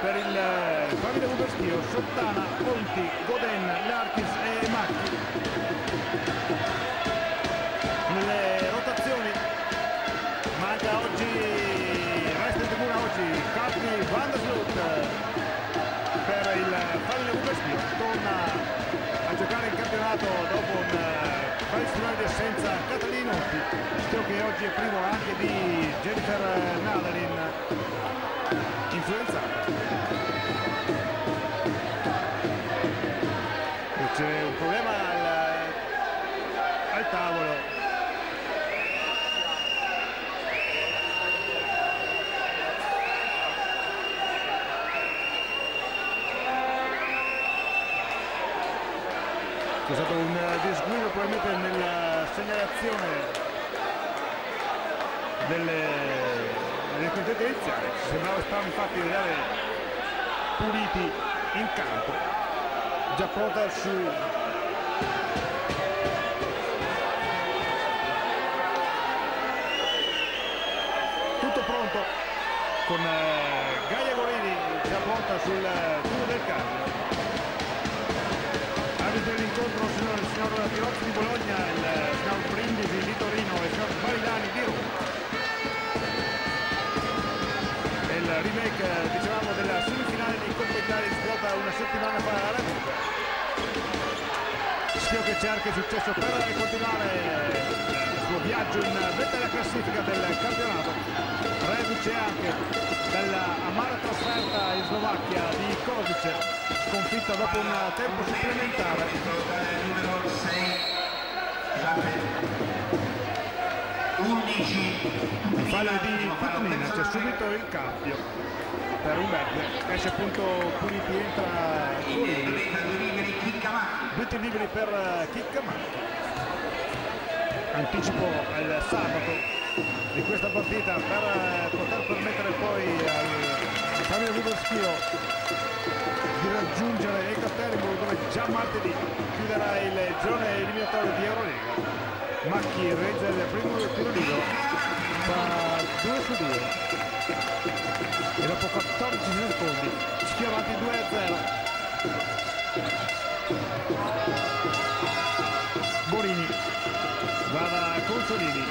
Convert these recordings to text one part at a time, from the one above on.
per il eh, Famile Uberschio, Sottana, Ponti, Goden, Larkis e Macchi. Nelle rotazioni manca oggi, resta in tribuna oggi, Capri Van der Sloot per il Famile Uberschio, torna a giocare in campionato dopo un eh, paio di settimane di assenza Catalinotti, che oggi è primo anche di Jennifer Nadalin influenzato. E C'è un problema al, al tavolo. C'è stato un disguido probabilmente nella segnalazione delle, Ci sembrava stavano infatti vedere puliti in campo. Già pronta su tutto pronto con eh, Gaia Gorini già pronta sul eh, tubo del cambio arbitro dell'incontro il signor Pirozzi di Bologna, il signor Brindisi di Torino e il signor Barilani di Roma. Remake, eh, dicevamo, della semifinale di Coppa Italia disputata una settimana fa a Ragusa. Schio che cerca il successo per continuare il suo viaggio in vetta della classifica del campionato. Reduce anche dalla amara trasferta in Slovacchia di Kozice, sconfitta dopo un tempo supplementare. numero 6 11 In fallo di Putmin c'è subito il cambio per Umberto, esce appunto Puliti, entra Gorini. due liberi Chiccamacchi per Chiccamanchi. Anticipo al sabato di questa partita per eh, poter permettere poi al Fabio Viverschio di raggiungere Ekaterimburg dove già martedì chiuderà il girone eliminatorio di Eurolega. Macchi regge il primo tiro libero, fa 2 su 2 e dopo 14 secondi avanti 2 a 0 Borini. Va da Consolini.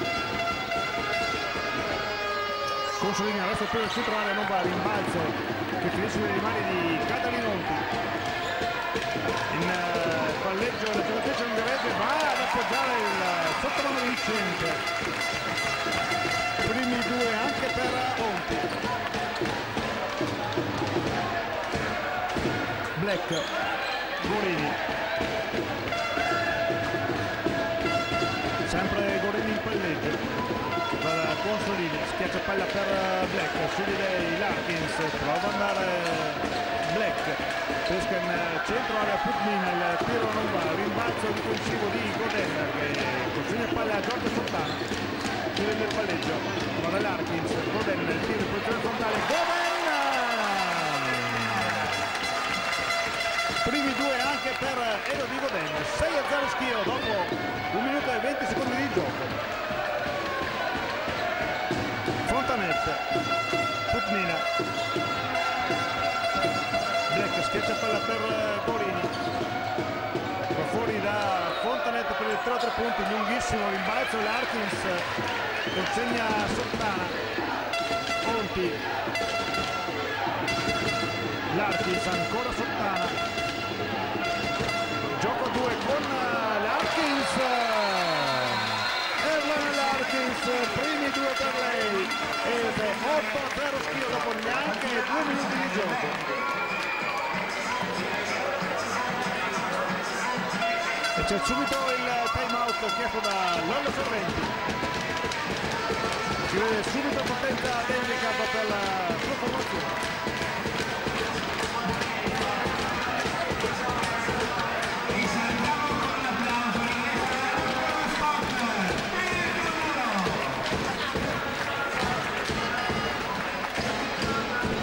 Consolini adesso più del centrale non va rimbalzo che finisce nelle mani di Catalinonti. in palleggio la giocatrice ungherese va ad appoggiare il sottomano vincente. Primi due anche per Onti Black. Borini sempre Gorini in palleggio. Per Consolini schiaccia palla per Black su di lei Larkins prova ad andare Black pesca in centro area Putmin il tiro non va rimbalzo difensivo di Goden che consegna palla a Giorgio Fontana chiude il palleggio da Larkins Goden il tiro in posizione frontale Goden primi due anche per Elodie Goden 6 a 0 schio dopo 1 minuto e 20 secondi di gioco. Fontanette Putmina schiaccia palla per Borini. Va fuori da Fontanette per il 3 a 3 punti lunghissimo rimbalzo Larkins consegna Sottana Conti. Larkins ancora Sottana gioco a due con eh, Larkins. Erlan Larkins primi due per lei. Ed è 8 a 0 schio dopo neanche due minuti di gioco c'è subito il time out chiesto da Lollo Sorrenti si vede subito potenza handicap per la sua formazione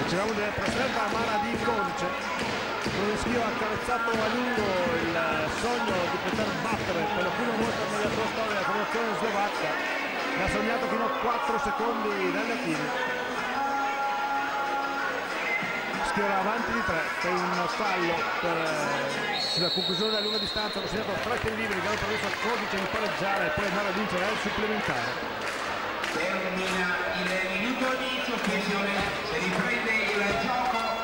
Dicevamo della trasferta amara di Codice, Schio ha accarezzato a lungo il sogno di poter battere per la prima volta nella sua storia la formazione slovacca. L'ha sognato fino a 4 secondi dalla fine. Schiora avanti di tre per un fallo per, eh, sulla conclusione della lunga distanza hanno segnato tre tiri liberi che hanno permesso al codice di pareggiare e poi andare a vincere al supplementare termina il minuto di sospensione si riprende il gioco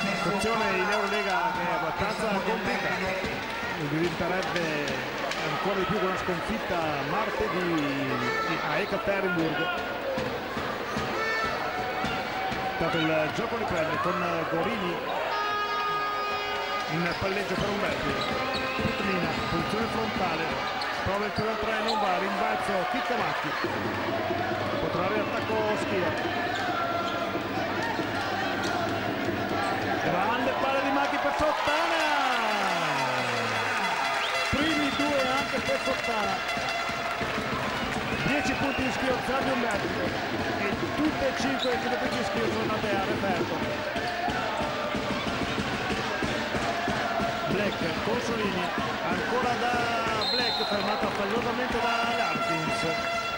situazione in Eurolega che è abbastanza complicata. Diventerebbe ancora di più con una sconfitta martedì a Ekaterinburg. Dato il gioco riprende con Gorini. In palleggio per Umberti. Putlina, posizione frontale. Prova il tiro a tre, non va, rimbalzo Chicamacchi. Potrà riattacco Schia grande palla di Macchi per Sottana primi due anche per Sottana 10 punti di schio Zardi Umberti e tutte e 5 le giocatrici di schio sono andate a referto Black, Consolini, ancora da Black, fermata fallosamente da Larkins.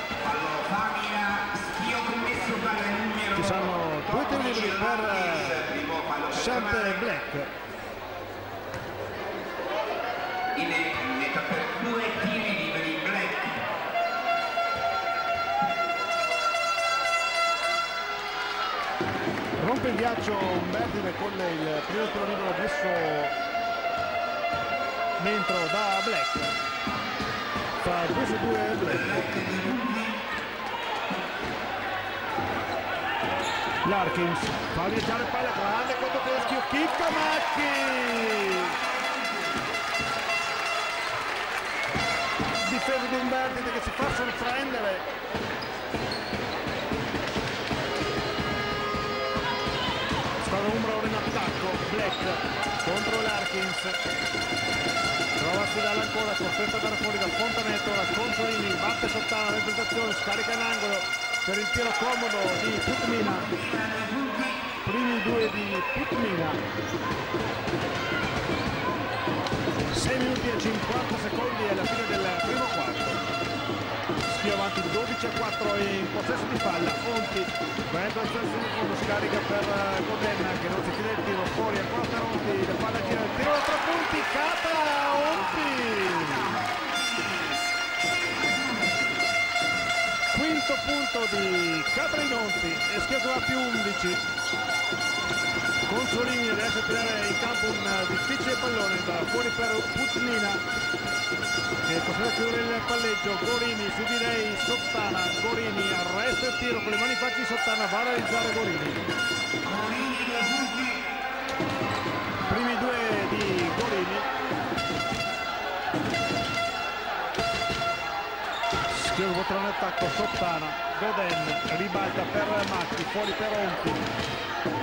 Ci sono due tiri liberi per fallo Shant Black. in meta per due tiri liberi Black Rompe il ghiaccio Umbertine con il primo tiro libero messo dentro da Black. Fa 2 su 2 Black. Larkins fa viaggiare palla grande contro Teschio, chicca Macchi! Difesa di Umbertine che si fa sorprendere Squadra Umbra ora in attacco, Black contro l'Arkins. Prova a sfidarla ancora, costretta a dare fuori da Fontanetto, ora Consolini, batte Sottana, la presentazione, scarica in angolo per il tiro comodo di Putmina. Primi due di Putmina. 6 minuti e 50 secondi alla fine del primo quarto. Schio avanti 12 a 4 in possesso di palla Onti Vento al secondo scarica per Godenna che non si fida il tiro fuori ancora per Onti la palla gira il tiro da tre punti Cata Onti quinto punto di Catrinonti e va più 11 Consolini riesce a tirare in campo un eh, difficile pallone da fuori per Putnina che è costretto a chiudere il palleggio. Gorini su di lei Sottana Gorini arresta il tiro con le mani facili Sottana va a realizzare Gorini. Primi due di Gorini Schio potrà in attacco Sottana Goden ribalta per Macchi fuori per Onti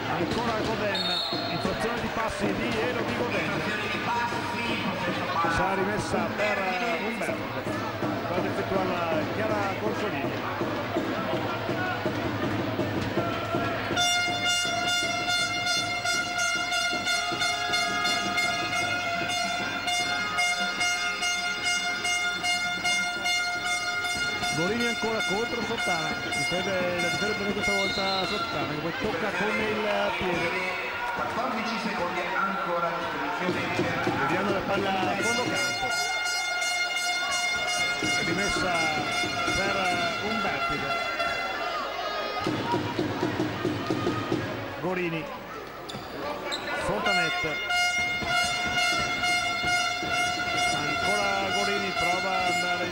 ancora Goden infrazione di passi di Elo di Goden. Sarà rimessa per Umberto. Per effettuare Chiara Consolini Golini ancora contro Sottana difende, la difende bene questa volta Sottana che poi tocca con il piede 14 secondi ancora Vediamo la palla a fondo campo. Rimessa per Umbertide. Gorini. Fontanet. Ancora Gorini prova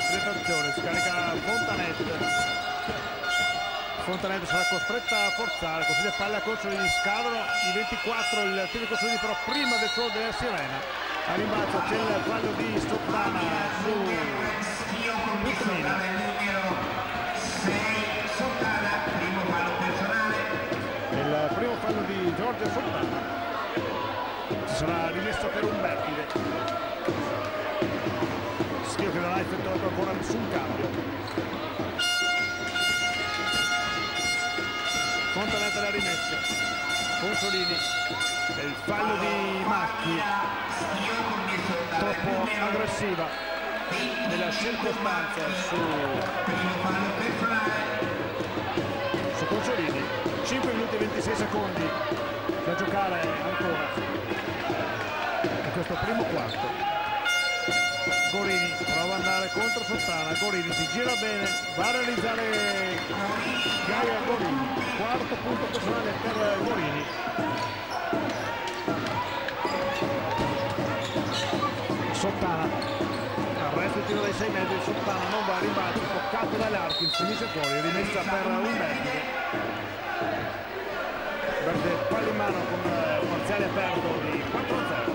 tentazione, scarica Fontanet. Fontanet sarà costretta a forzare, così le palle a Consolini scadono i 24, il tiro Consolini però prima del suolo della sirena. A rimbalzo c'è il fallo di Sottana su Schio commesso dal numero 6 Sottana primo fallo personale il primo fallo di Giorgio Sottana. Sarà rimessa per Umbertide. Schio che non ha effettuato ancora nessun cambio. Fontanetta la rimessa. Consolini. E il fallo di Macchi, troppo aggressiva nella circostanza su, su Consolini. 5 minuti e 26 secondi da giocare ancora in questo primo quarto Gorini prova ad andare contro Sottana Gorini si gira bene va a realizzare Gaia Gorini quarto punto personale per Gorini. Sottana arresto il tiro dai 6 metri Sottana non va a rimbalzo toccato dall'Arkin finisce fuori rimessa per un vertice verde palla in mano con eh, parziale aperto di 4-0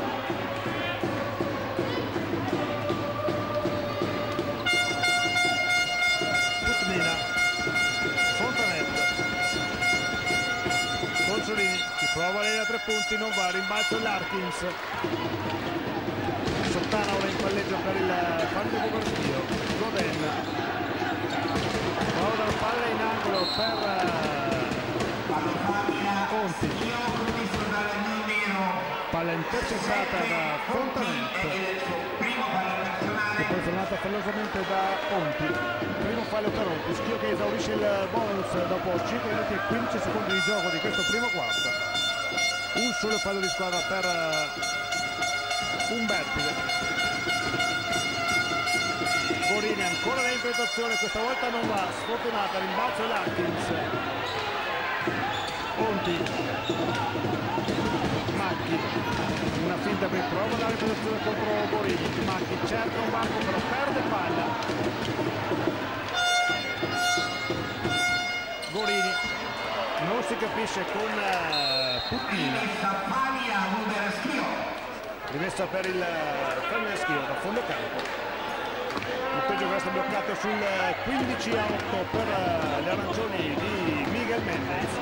prova lei da tre punti non va rimbalzo l'Arkins. Sottana ora in palleggio per il Fabio Copertio Goden prova la palla in angolo per eh, Conti. Palla intercettata da Fontanetto e poi fermata fallosamente da Conti. Primo fallo per Conti Schio che esaurisce il bonus dopo 5 minuti e 15 secondi di gioco di questo primo quarto un solo fallo di squadra per eh, Umbertide Borini ancora dentro in azione questa volta non va. Sfortunata rimbalzo l'Atkins Conti Macchi. Una finta per prova dare posizione contro Borini. Macchi cerca un banco però perde palla. Gorini non si capisce con uh, Puttina rimessa per il Femmine Schio da fondo campo. Punteggio questo bloccato sul 15 a 8 per le arancioni di Miguel Mendez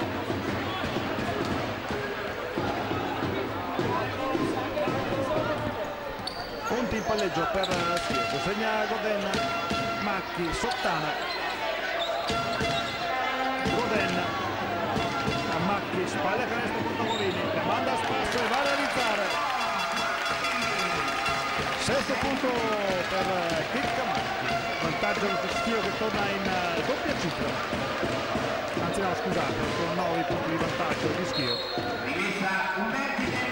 punti in palleggio per Schio segna Goden Macchi Sottana a Macchi spalle canestro contro Morini la manda a spasso e va a realizzare sesto punto per Chicca Macchi vantaggio del Schio che torna in uh, doppia cifra. Anzi no scusate sono 9 punti di vantaggio di Schio Divisa Umbertide.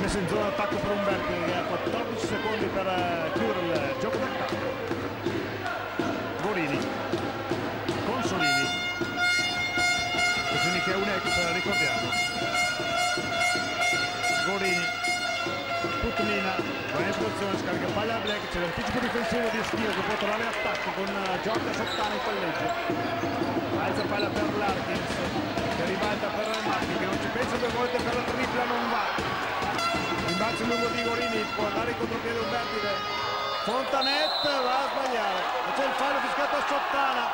messa in zona d'attacco per Umberti che ha 14 secondi per eh, chiudere il gioco d'attacco Gorini Consolini. Consolini che è un ex ricordiamo. Gorini. Putnina va in posizione scarica. Palla a Black c'è l'anticipo difensivo di Schio che può trovare attacco con eh, Giorgia Sottana in palleggio. Alza palla per l'Arkins che ribalta per Marchi che non ci pensa due volte per la tripla non va. Rimbalzo lungo di Gorini può andare in contropiede un vertide Fontanet va a sbagliare. E c'è il fallo fischiato a Sottana.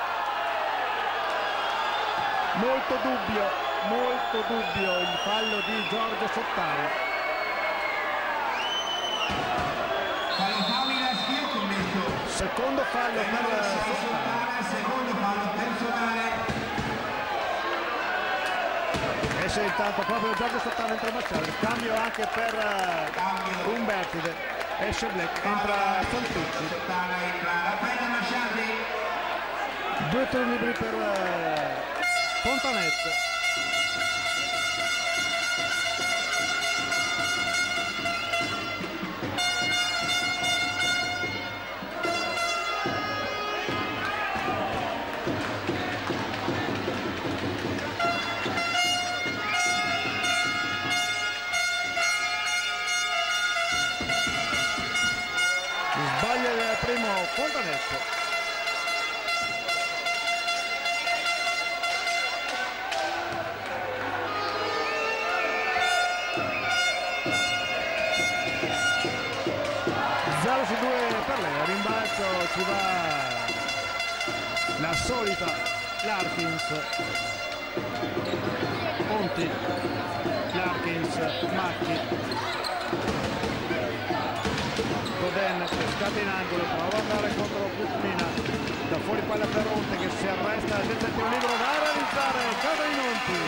Molto dubbio molto dubbio il fallo di Giorgio Sottana. Secondo fallo per Sottana secondo fallo personale. esce intanto proprio Giorgio Sottana entra il cambio anche per eh, Umbertide esce Black. Entra Santucci due turni liberi per eh, Fontanet la solita Larkins Ponti Larkins Macchi Goden che scatta in angolo, prova ad andare contro Putmina, da fuori palla per Ronte che si arresta del tiro libero, va a realizzare Casa di Monti.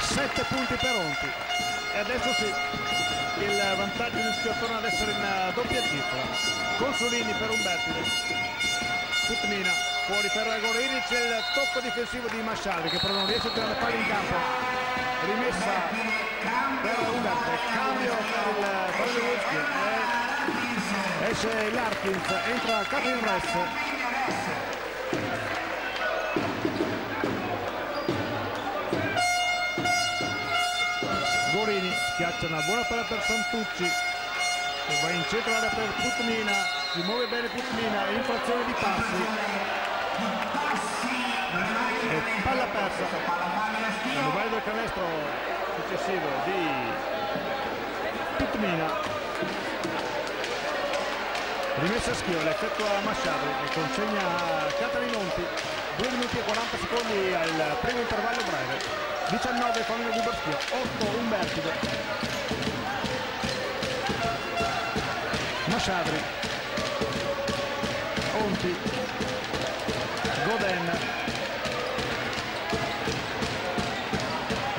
7 punti per Ronti. E adesso sì, il vantaggio di Schio torna ad essere in eh, doppia cifra. Consolini per Umbertide. Putmina fuori per Gorini c'è il tocco difensivo di Masciari che però non riesce a tirare palla in campo. Rimessa per Umberto cambio per Wolski esce l'Arkins entra Catherine Ress. Gorini schiaccia una buona palla per Santucci. Che va in centro per Putmina si muove bene Putmina infrazione di passi. E palla persa. Il del canestro successivo di Putmina rimessa a schiola effettua Masciari e consegna a Catalin Monti. 2 minuti e 40 secondi al primo intervallo breve. 19 Famino Guberschio 8 Umbertide Masciadri Onti Goden.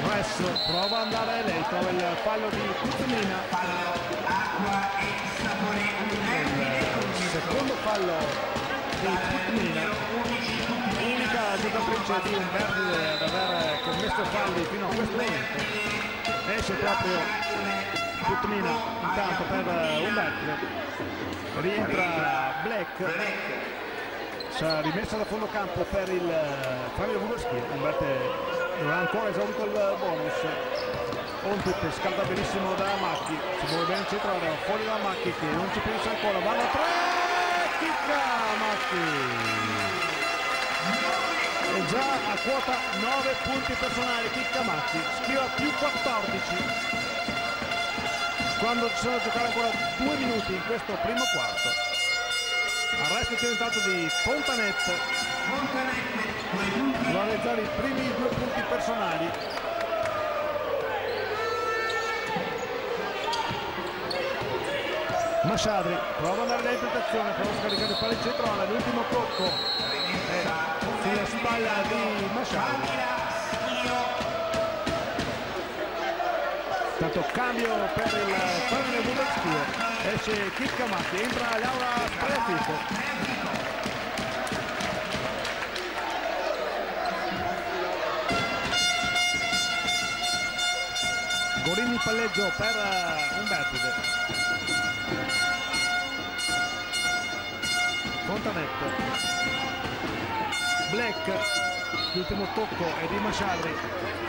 Ress prova ad andare lei trova il fallo di Putmina acqua e sapore il secondo fallo di Putmina unica giocatrice di Umbertide ad aver commesso falli fino a questo momento. Esce proprio Putmina intanto per Umbertide rientra Black. Sarà rimessa da fondo campo per il Fabio Bugaschi Umbertide non ha ancora esaurito il bonus. Ontip scalda benissimo da Macchi. Si muove bene in centro fuori da Macchi che non ci pensa ancora. Vanno tre chicca Macchi. E già a quota 9 punti personali Chicca Macchi. Schiva più 14 quando ci sono da giocare ancora due minuti in questo primo quarto arresto tentato di Fontanet va a realizzare i primi due punti personali. Masciadri prova ad andare in tentazione prova a scaricare il palleggetto l'ultimo tocco è sulla spalla di Masciadri tanto cambio per il Fabio Budaschio esce Chicamatti entra Laura Spreafico Gorini palleggio per Umbertide Fontanetto Black l'ultimo tocco è di Masciadri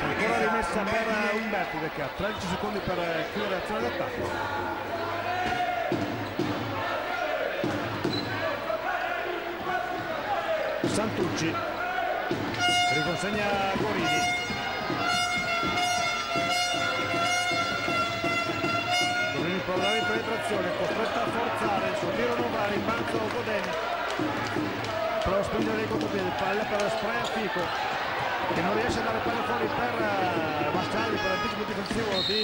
ancora rimessa per Umbertide che ha 13 secondi per chiudere l'azione d'attacco. Santucci riconsegna Gorini Gorini prova in penetrazione costretto a forzare il suo tiro non va rimbalzo Goden prova a spingere il contropiede palla per spray a Fico che non riesce a dare palla fuori per Masciari per l'anticipo difensivo di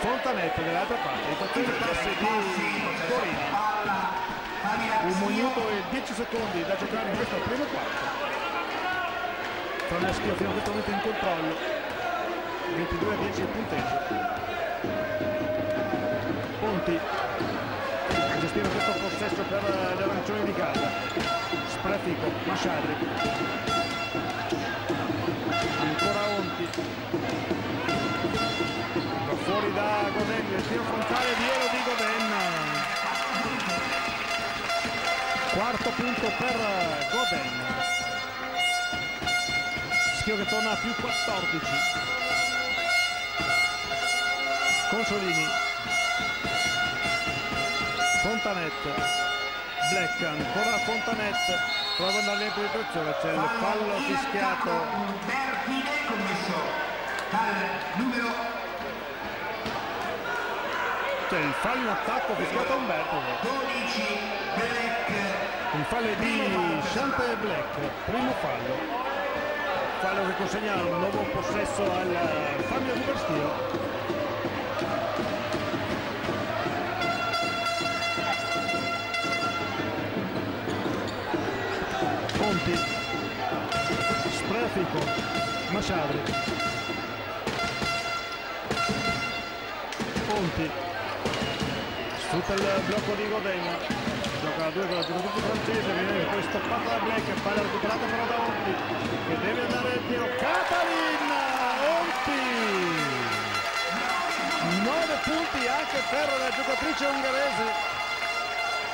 Fontanetto dall'altra parte. Infrazione di passi di Gorini un minuto e 10 secondi da giocare in questo primo quarto. Franeschi fino a questo momento in controllo. 22 a 10 il punteggio. Ponti. A gestire questo possesso per le arancioni di casa Sprefico, Masciadri ancora Onti. Fuori da Goden il tiro frontale di Ero di Goden quarto punto per Goden Schio che torna a più 14 Consolini. Fontanet Black ancora Fontanet prova ad andare in penetrazione c'è il fallo fischiato. Umbertide commesso. Dal numero c'è il fallo in attacco fischiato a Umberto. 12 Black. Il fallo di Chantal Black primo fallo. Fallo che consegna un nuovo possesso al Fabio Buberschio Spreafico Masciadri Conti sfrutta il blocco di Godegna gioca a due con la giocatrice francese, viene poi stoppata da Black, palla recuperata però da Onti, che deve andare al tiro. Catalin Onti! 9 punti anche per la giocatrice ungherese.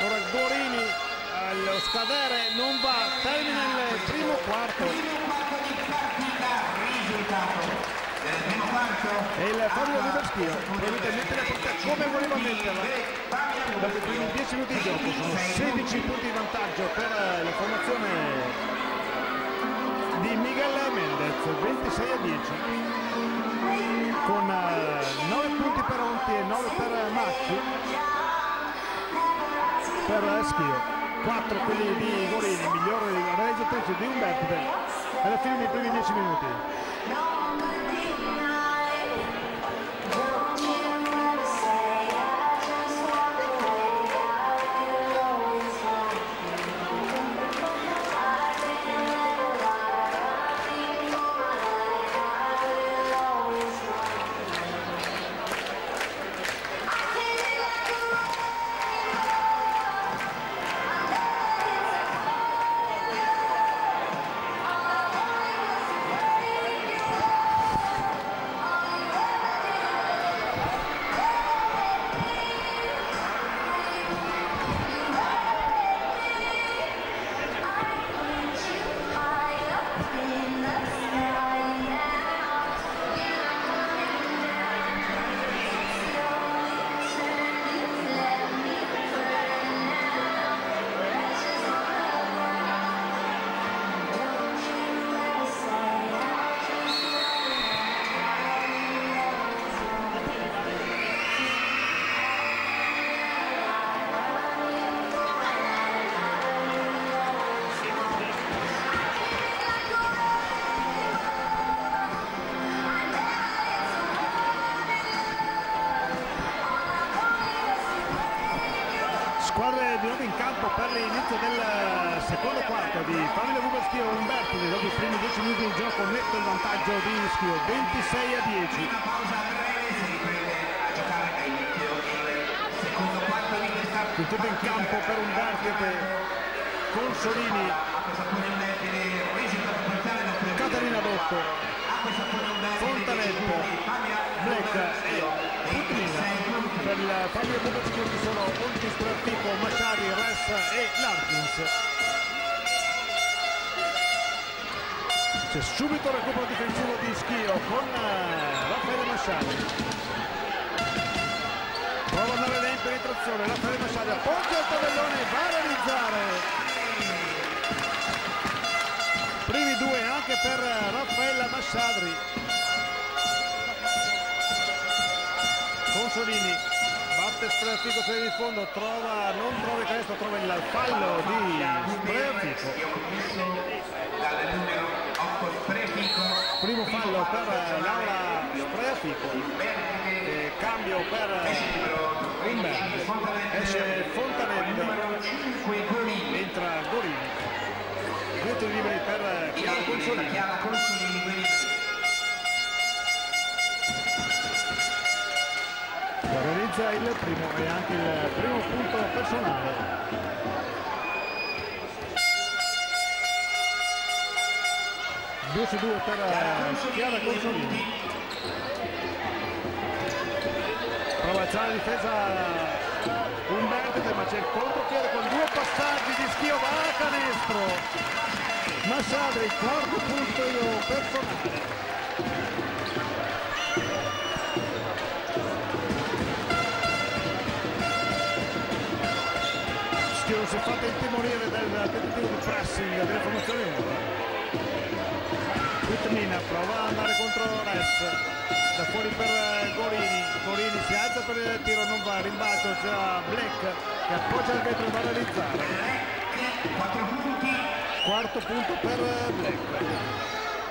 Ora Gorini allo scadere non va, termina il primo quarto. E il Fabio Luberschio prevede mettere la partita come voleva metterla. Dopo i primi 10 minuti di gioco sono 16 punti di vantaggio per la formazione di Miguel Mendez, 26 a 10 con 9 punti per Onti e 9 per Macchi. Per Schio. 4 quelli di Gorini migliore realizzatrice di Umberto alla fine dei primi 10 minuti No. Anche per Raffaella Masciadri. Consolini batte Spreafico se di fondo trova non trova il canestro trova il fallo di Spreafico primo fallo per Laura Spreafico cambio per Umberto. Esce Fontanelli entra Gorini tiri liberi per Chiara Consolini realizza il primo e anche il primo punto personale. Due su due per Chiara Consolini prova a alzare la difesa Umberto ma c'è il contropiede con due passaggi di schio va a canestro Massadri quarto punto personale non si è fatto intimorire del tentativo di pressing della formazione Putmina prova ad andare contro Res. Da fuori per Gorini. Gorini si alza per il tiro non va rimbalzo c'è Black che appoggia il vetro e va a realizzare quarto punto per Black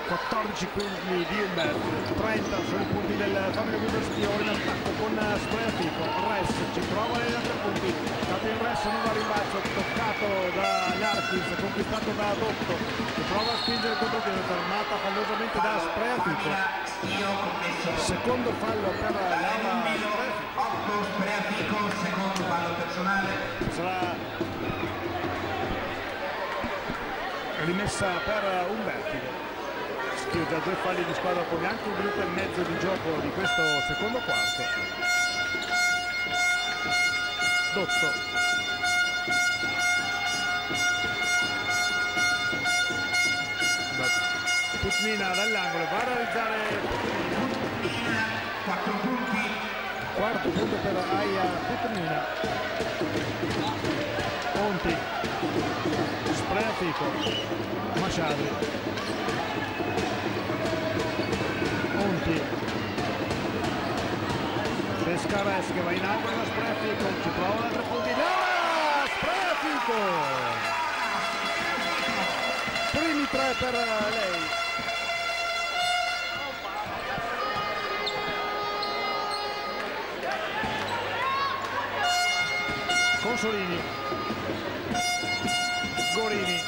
14 quindi di Umberto 30 sono i punti del Fabio Buberstione in attacco con Spreafico Res ci prova negli altri punti. Stato in Res non va rimbalzo toccato da Larkins conquistato da Dotto che prova a spingere contro piede fermata fallosamente da Spreafico secondo fallo per Laura Spreafico 8 Spreafico, secondo fallo personale. sarà rimessa per Umberti Schio già due falli di squadra con neanche un minuto e mezzo di gioco di questo secondo quarto. Dotto. Putmina dall'angolo va a realizzare Mina, 4 punti. quarto punto per Aia Putmina Ponti Spreafico Masciadri Ponti Pescares che va in angolo da Spreafico ci prova un altro punti! Spreafico primi tre per lei. Consolini Gorini.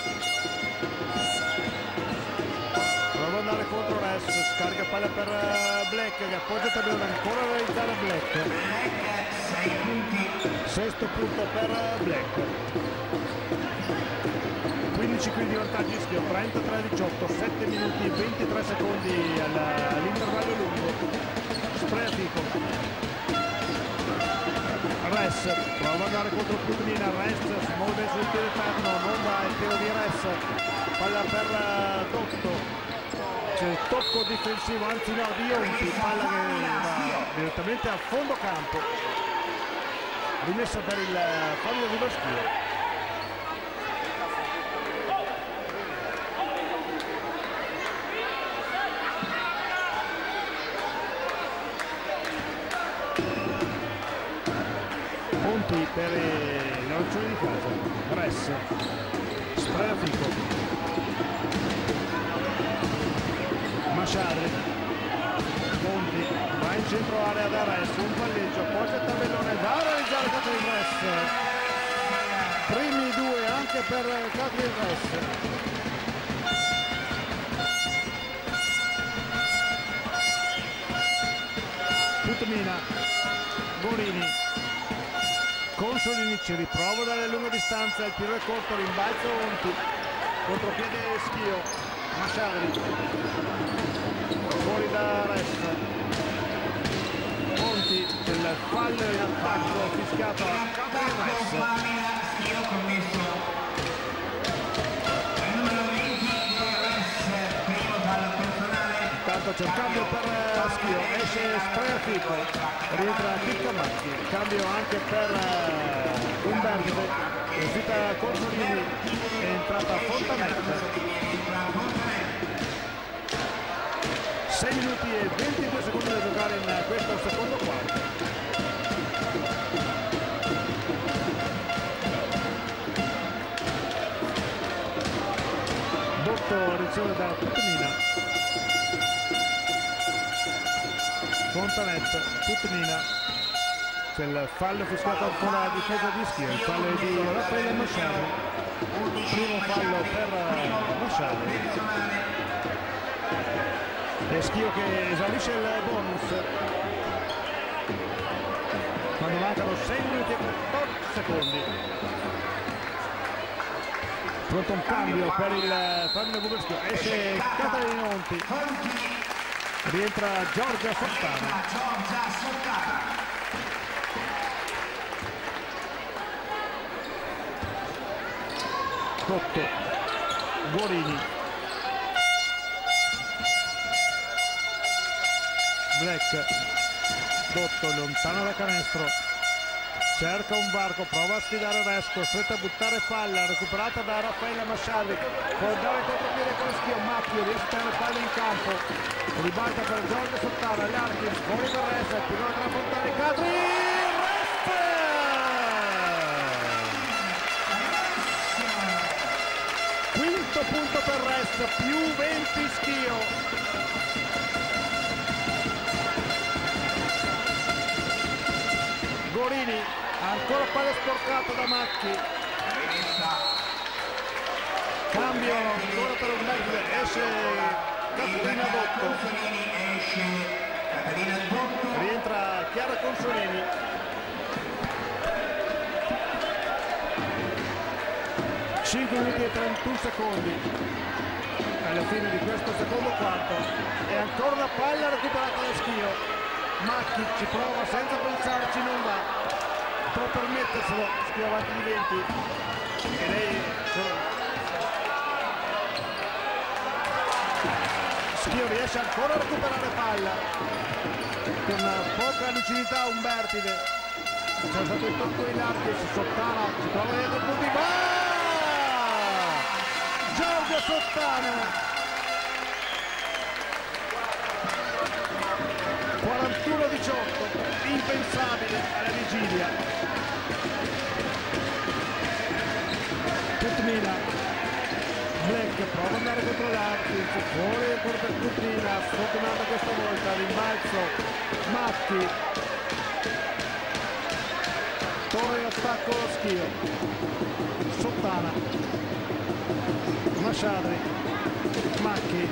Prova ad andare contro Res scarica palla per eh, Black che appoggia tabellone ancora a realizzare Black. Black, 6 punti. sesto punto per eh, Black. 15 quindi di vantaggio Ischio 33-18 7 minuti 23 secondi all'intervallo lungo. Spreatico Res prova ad andare contro Putnina Res si muove sul tiro eterno non va il tiro di Res palla per eh, Dotto c'è il tocco difensivo anzi no di Onti palla che va direttamente a fondo campo. Rimessa per il eh, fallo di Baschio per Catherine Res Putmina Gorini. Consolini ci riprova dalle lunghe distanze il tiro è corto rimbalzo Onti contropiede Schio Masciagri fuori da Ressa. Onti il fallo in attacco fiscato a Catherine Intanto c'è un cambio per eh, Schio, esce Spreafico, rientra Piccamacchi, cambio anche per eh, Umberto, è uscita Consolini, è entrata Fontanetta. 6 minuti e 22 secondi da giocare Fontanetta, Putnina. C'è il fallo fiscato ancora a difesa di Schio, il fallo di Raffaele Masciano. Primo fallo per eh, Masciano. E Schio che esaurisce il bonus. Quando mancano 6 minuti e 14 secondi. Pronto un cambio per il Fabio Bubeschio. Esce Catalina Onti. Rientra Giorgia Fontana. Giorgia Sottana. Cotto. Guarini. Black. Dotto lontano da canestro. Cerca un varco, prova a sfidare Resco, stretta a buttare palla, recuperata da Raffaele Masciarri, può dare contropiede con Schio, Macchio, riesce a tenere palla in campo, ribalta per Giorgio Sottana, Larkin, fuori per il pilota tra Fontana, Rest! Quinto punto per Rest, più 20 Schio. Gorini, ancora palla sporcata da Macchi. Cambio ancora per mezzo, esce Caterina Zotto, rientra Chiara Consolini. Cinque minuti e 31 secondi. Alla fine di questo secondo quarto. E ancora la palla recuperata da Schio. Macchi ci prova senza pensarci non va può permetterselo Schio avanti di 20 e lei Schio riesce ancora a recuperare palla. Con poca lucidità Umbertide. C'è stato il tocco in largo Sottana si trova dietro punti va Giorgio Sottana! 41-18 impensabile alla vigilia andare contro l'Artis fuori ancora per Putmina sfortunata questa volta. Rimbalzo. Matti. Torna in attacco lo schio. Sottana. Masciadri Macchi.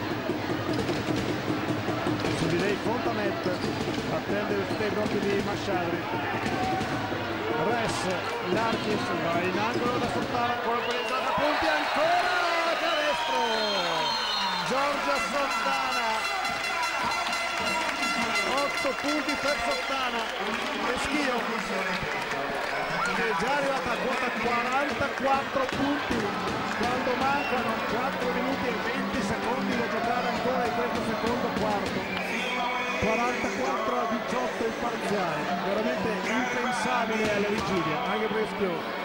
Su di lei Fontanet. Attende il blocchi di Masciadri Res Larkins va in angolo da Sottana colpo di punti canestro Giorgia Sottana 8 punti per Sottana e Schio. Che è già arrivata a quota 44 punti. Quando mancano 4 minuti e 20 secondi da giocare ancora in questo secondo quarto. 44 a 18 il parziale. Veramente impensabile alla vigilia anche Brescio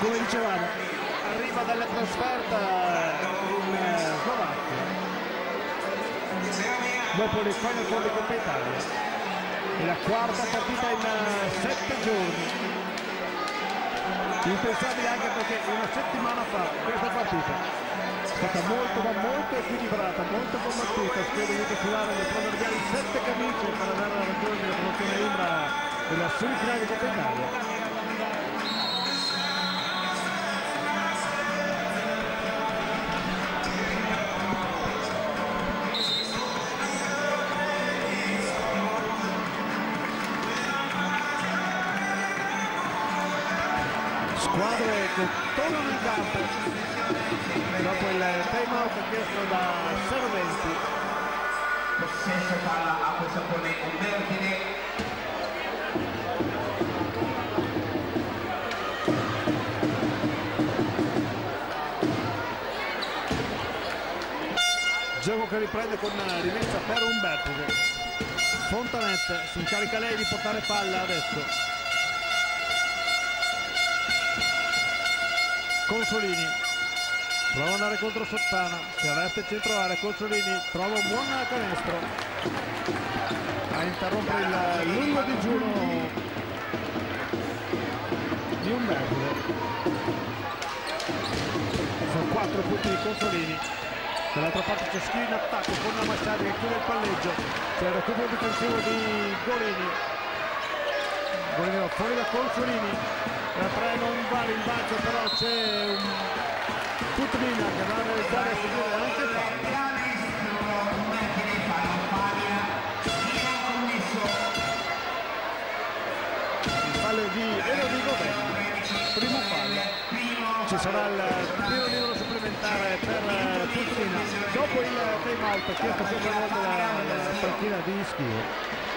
come dicevamo arriva dalla trasferta Slovacchia. Dopo le Final Four di Coppa Italia è la quarta partita in uh, sette giorni. Impensabile anche perché una settimana fa questa partita è stata molto ma molto equilibrata molto combattuta. È dovuto filare le proverbiali sette camicie per andare a raggiungere la promozione Imbra della semifinale di Coppa Italia tornano in campo. Dopo il time out chiesto da Serventi possesso palla a questo pone Umbertide, gioco che riprende con rimessa per Umbertide Fontanet si incarica lei di portare palla adesso Consolini. Prova ad andare contro Sottana. Si avverte il centro area Consolini trova un buon canestro. A interrompere il lungo digiuno di Umberto sono quattro punti di Consolini. Dall'altra parte c'è Schio in attacco con la Masciari che chiude il palleggio. C'è il recupero difensivo di Golini. Golini fuori da Consolini la 3 non va rimbalzo però c'è un Putmina che va a realizzare a seguire anche il fallo di Elodie Governo primo fallo. Ci sarà il tiro libero supplementare per Putmina dopo il time out chiesto sempre dalla panchina di Schio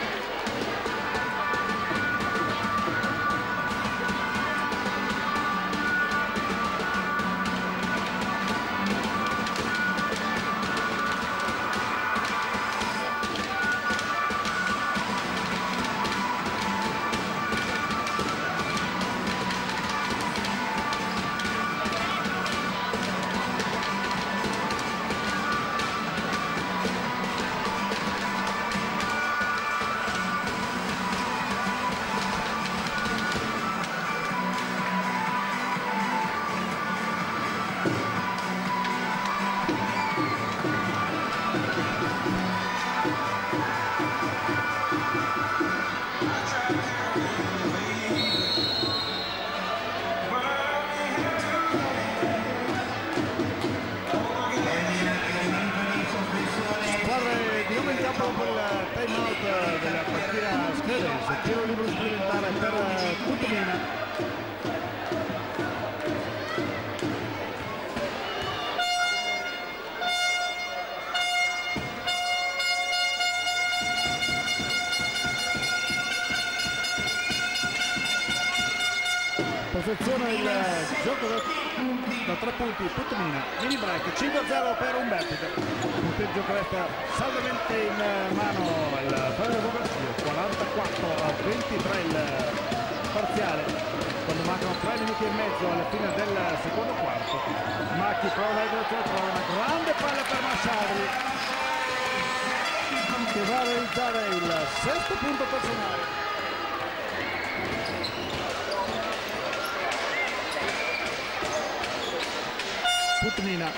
Putmina,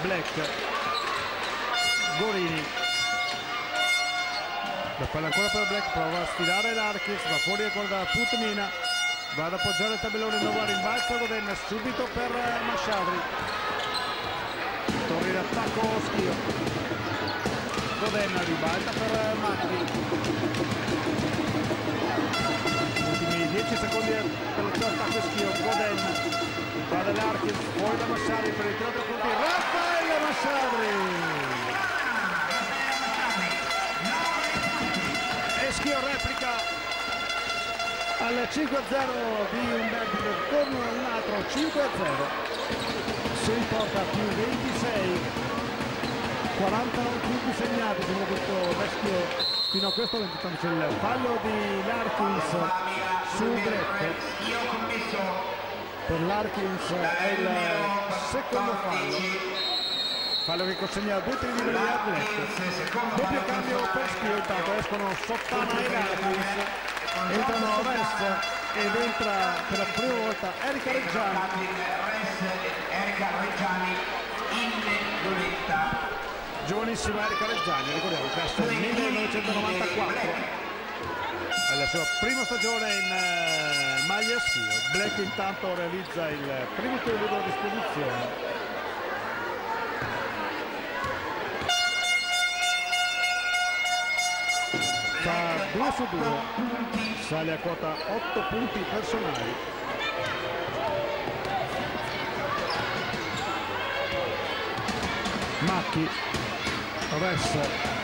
Black, Gorini. La palla ancora per Black, prova a sfidare l'Archis, va fuori ancora da Putmina, va ad appoggiare il tabellone nuovo rimbalzo Goden subito per Masciadri. Torri d'attacco Schio. Goden ribalta per Macchi. Ultimi 10 secondi per il suo attacco Schio. Goden va dall'Arkin, fuori da Massari per il tiro da punti, Raffaele Massari! Eschio replica al 5-0 di Umberto con un altro 5-0 si porta più 26 49 punti segnati soprattutto Meschio fino a questo momento. C'è il fallo di Larkins su Brett per l'Arkins è il secondo fallo. Fallo che consegna due tiri liberi a Black doppio cambio per Schio intanto escono Sottana e Larkins entrano Res ed entra per la prima volta Erika Reggiani. Erika Reggiani in giovanissima Erika Reggiani ricordiamo classe 1994 alla sua prima stagione in uh, maglia schio. Black intanto realizza il primo tiro libero a disposizione. Fa 2 su 2, sale a quota 8 punti personali. Macchi, Res,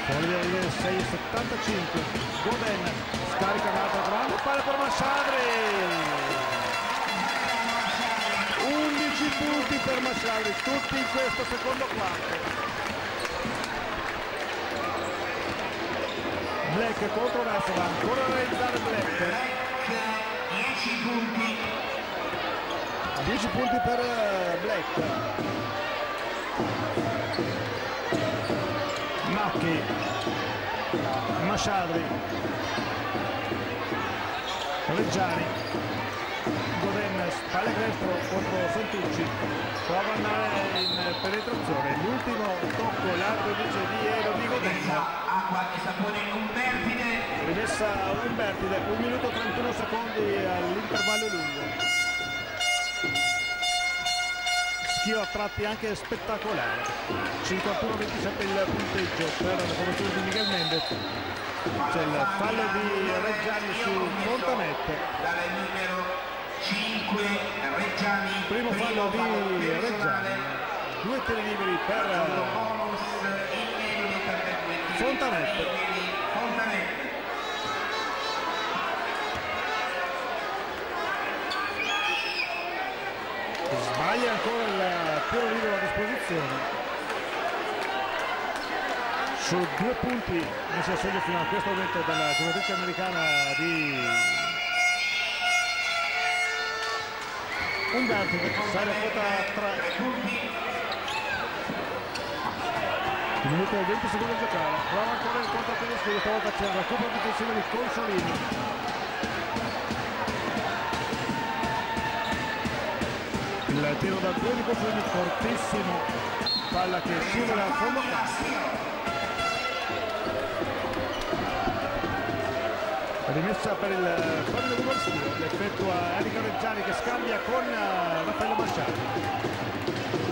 fuori da 6,75, Goden scarica un'altra grande palla per Massadri 11 punti per Massadri tutti in questo secondo quarto. Black contro Nassova ancora a realizzare Black. 10 punti. 10 punti per eh, Black. Macchi Masciadri Reggiani Goden spalle destro contro Santucci. Prova ad andare in penetrazione. L'ultimo tocco largo invece di Ero di Goden acqua e sapone Umbertide rimessa Umbertide 1 minuto 31 secondi all'intervallo lungo. Schio a tratti anche spettacolare. 51-27 il punteggio per la formazione di Miguel Mendez c'è il fallo di Reggiani su Fontanette dalle numero 5 Reggiani primo fallo di Reggiani. due tiri liberi per Fontanette. Sbaglia ancora il tiro libero a disposizione su due punti messi a segno fino a questo momento dalla giocatrice americana di che sale a quota 3 un minuto e 20 secondi a giocare. Prova ancora il contatto dello scudo stavolta c'è la coppa difensiva di Consolini. Il tiro da due di Consolini fortissimo. Palla che scivola a fondo rimessa per il Fabio Gubarsino che effettua Enrico Reggiani che scambia con eh, Raffaello Masciani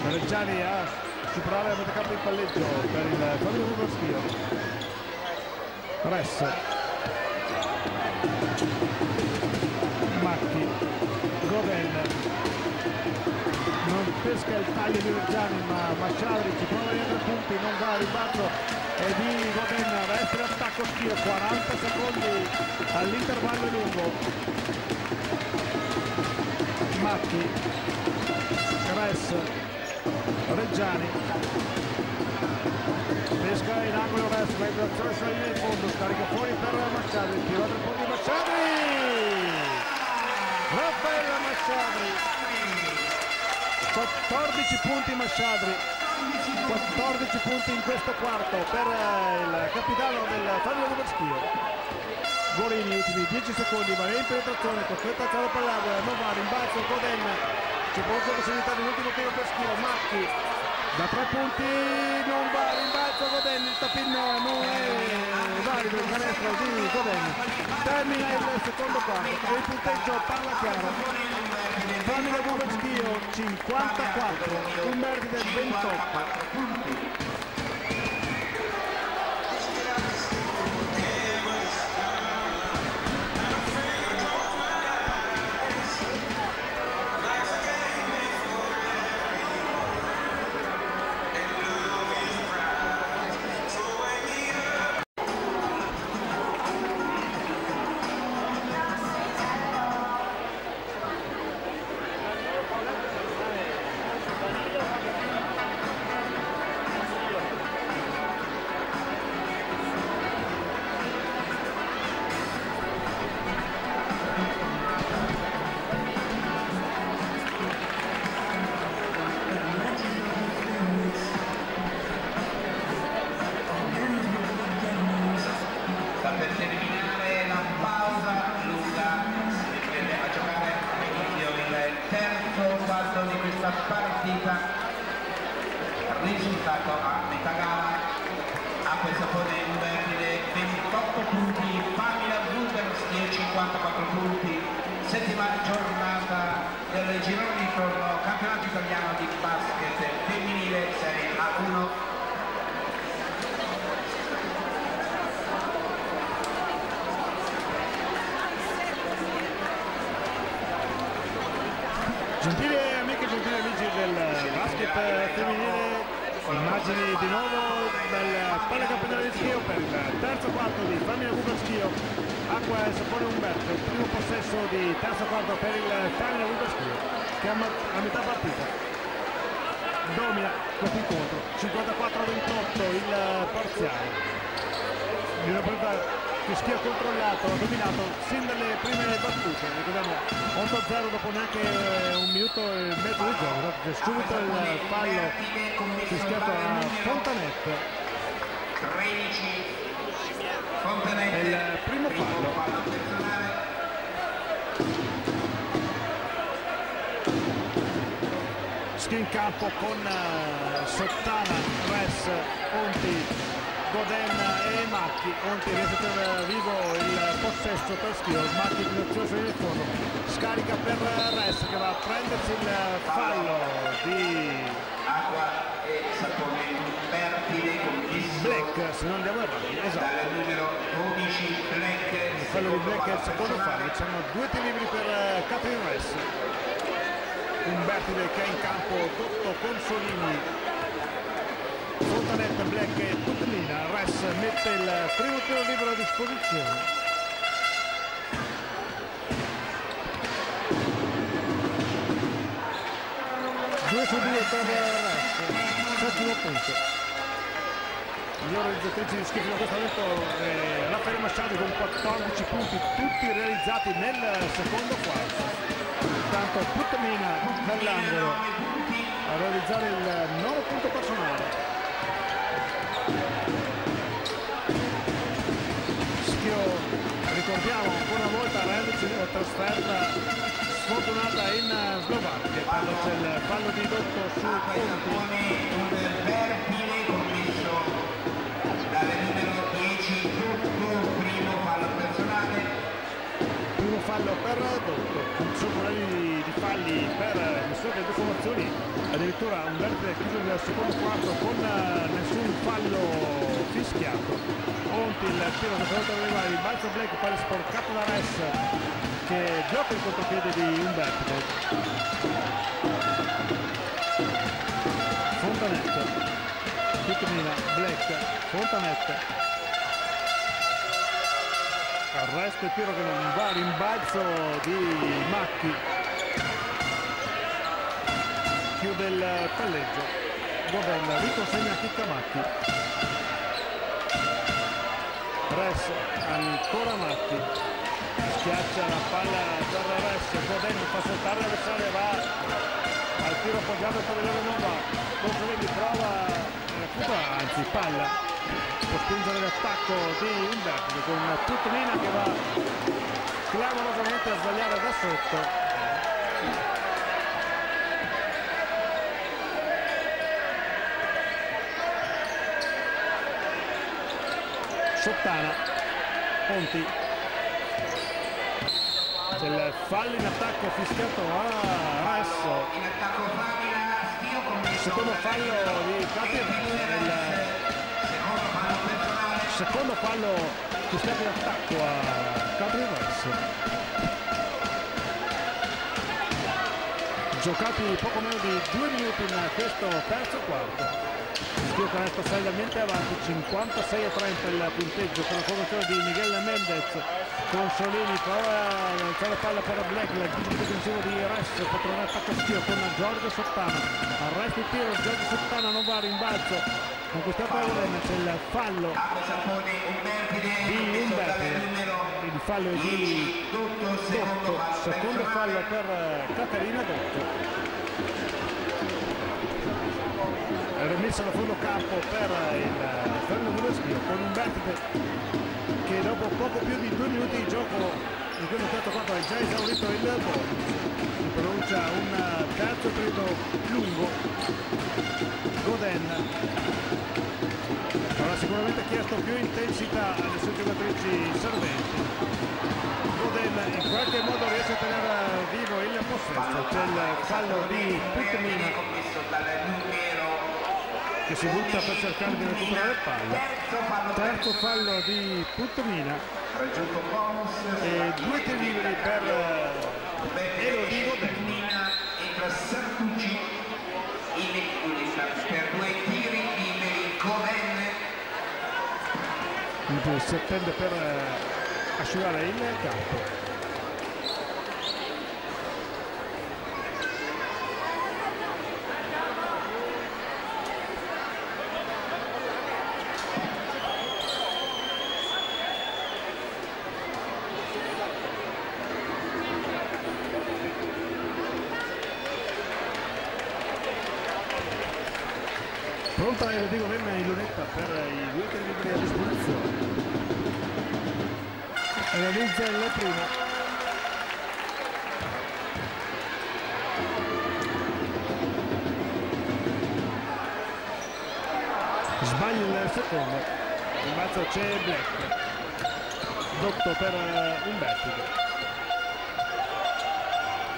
Reggiani a superare a metà campo il palleggio per il Fabio Gubarsino Res. Macchi Goden non pesca il taglio di Reggiani ma Masciadri ci prova a punti non va a ribalto e di Goden resta l'attacco schio 40 secondi all'intervallo lungo. Macchi Res Reggiani. Pesca in angolo Res realizzazione sulla linea di fondo scarica fuori per Masciadri tiro a tre punti Masciadri Raffaella Masciadri 14 punti Masciadri 14 punti in questo quarto per il capitano del Fabio Luberschio. Gorini ultimi 10 secondi va in penetrazione costretta a la pallavola non va rimbalzo Goden c'è poca possibilità di un ultimo tiro per Schio Macchi. Da tre punti non va rimbalzo Goden il tapin non è valido il canestro di Goden termina il secondo quarto il punteggio parla chiaro. Famila Buberschio 54 Umberti del 28 campo con eh, Sottana, Res, Onti, Goden e Macchi. Onti riesce tenere vivo il possesso per Schio, Macchi in azione del fondo, scarica per Res che va a prendersi il fallo di acqua e sapone Umbertide commesso Black, se non andiamo errati, esatto. dal numero 12 Black fallo di Black è il secondo fallo, ci sono due tiri liberi per eh, Catherine Res. Umbertide che è in campo tutto Consolini Fontanetta, Black e Tutlina Res mette il primo tiro libero a disposizione. Due su due per Res. Settimo punto. Le realizzatrici di schifo in questo momento eh, Raffaele Masciadi con 14 punti tutti realizzati nel secondo quarto intanto Puttamina dall'angolo a realizzare il nono punto personale. Schio ricordiamo ancora una volta realice della trasferta sfortunata in Slovacchia quando c'è il fallo di Dotto su Conti fallo per Dotto sono di, di falli per delle due formazioni. Addirittura un vertice chiuso nel secondo quarto con nessun fallo fischiato. Conti il tiro che salta arriva il balzo Blake palla sporcato da Res che gioca il contropiede di Umberto. Fontanetto Piccolina Black Fontanetto arresto e tiro che non va rimbalzo di Macchi. Chiude il palleggio. Governa riconsegna a Chicca Macchi. Res ancora Macchi. Schiaccia la palla per Res. Goden fa saltare l'avversario va al tiro appoggiato il pavellone non va Consolini prova eh, anzi palla può spingere l'attacco di Umberto con Tutmina che va clamorosamente a sbagliare da sotto. Sottana Ponti. C'è il fallo in attacco fischiato a Resso in attacco Fabila secondo fallo di Capir secondo fallo che sta in attacco a Gabriel Reis giocati poco meno di due minuti in questo terzo quarto. Schio Canestro salamente avanti 56 a 30 il punteggio con la formazione di Miguel Mendez con Solini prova la palla per Black il giro difensivo di Res contro un attacco Schio con Giorgio Sottana. Arresta il tiro Giorgio Sottana non va a rimbalzo conquistato da Lorena c'è il fallo di Umberti il fallo di Dotto. secondo fallo per Caterina Dotto. Rimessa da fondo campo per il Ferro Mureschio con Umberti che dopo poco più di due minuti di gioco in questo terzo quarto ha già esaurito il bonus pronuncia un terzo periodo lungo. Goden. Avrà sicuramente chiesto più intensità alle sue giocatrici serventi. Goden in qualche modo riesce a tenere vivo il possesso c'è il fallo di Putmina che si butta per cercare di recuperare palla. Terzo fallo di Putmina e due tiri liberi per Elodie Goden per due tiri liberi Goden il settende per asciugare il campo pronta Enrico Venna in lunetta per i due liberi a disposizione il primo. Sbaglia il secondo. In basso c'è Black. Dotto per Umberto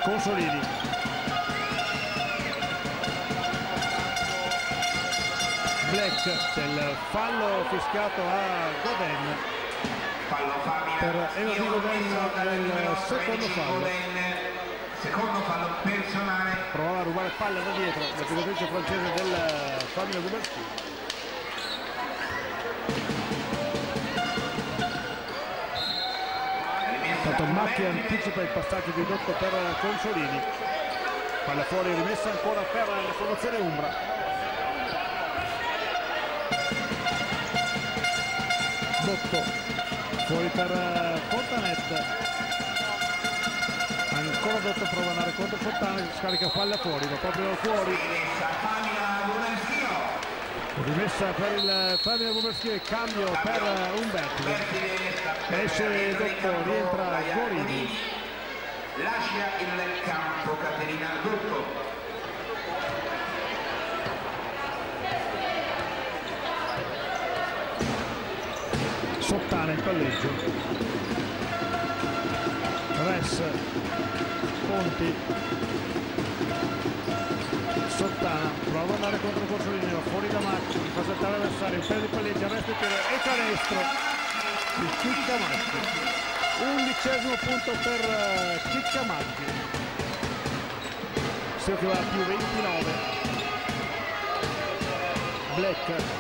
Consolini Black c'è il fallo fischiato a Goden per Elodie Goden nel secondo fallo. secondo fallo personale. Provava a rubare palla da dietro la giocatrice francese del Famiglia Guberti Tanto Macchi anticipa il passaggio di Dotto per Consolini. Palla fuori rimessa ancora per la formazione Umbra. Botto fuori per Fontanet ancora Dotto prova a andare contro Fontana scarica palla fuori va proprio fuori. Rimessa per il Fabio Buberschio e cambio per Umberti. Esce Dotto rientra Gorini. Lascia il campo Caterina Dotto In palleggio. Res Ponti Sottana prova ad andare contro il Corsolineo fuori da Macchi fa saltare l'avversario per il palleggio arresto il tiro e canestro. Il Chiccamacchi undicesimo punto per Chiccamacchi Sio che va più 29 Black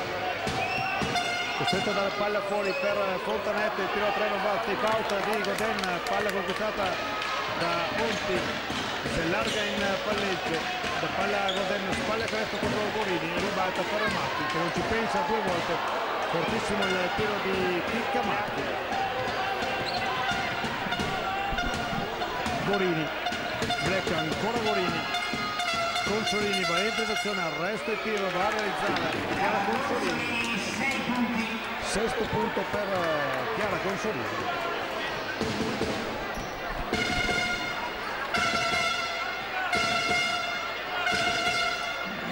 costretto a dare palla fuori per Fontanetto il tiro a tre non va take out di Godin palla conquistata da Monti si allarga in palleggio la palla a Godin spalla canestro contro Gorini e ribalta Matti che non ci pensa due volte fortissimo il tiro di Chicca Matti Gorini Black ancora Gorini Consolini va in prestazione, arresto e tiro, va a realizzare Chiara Consolini. Sesto punto per Chiara Consolini.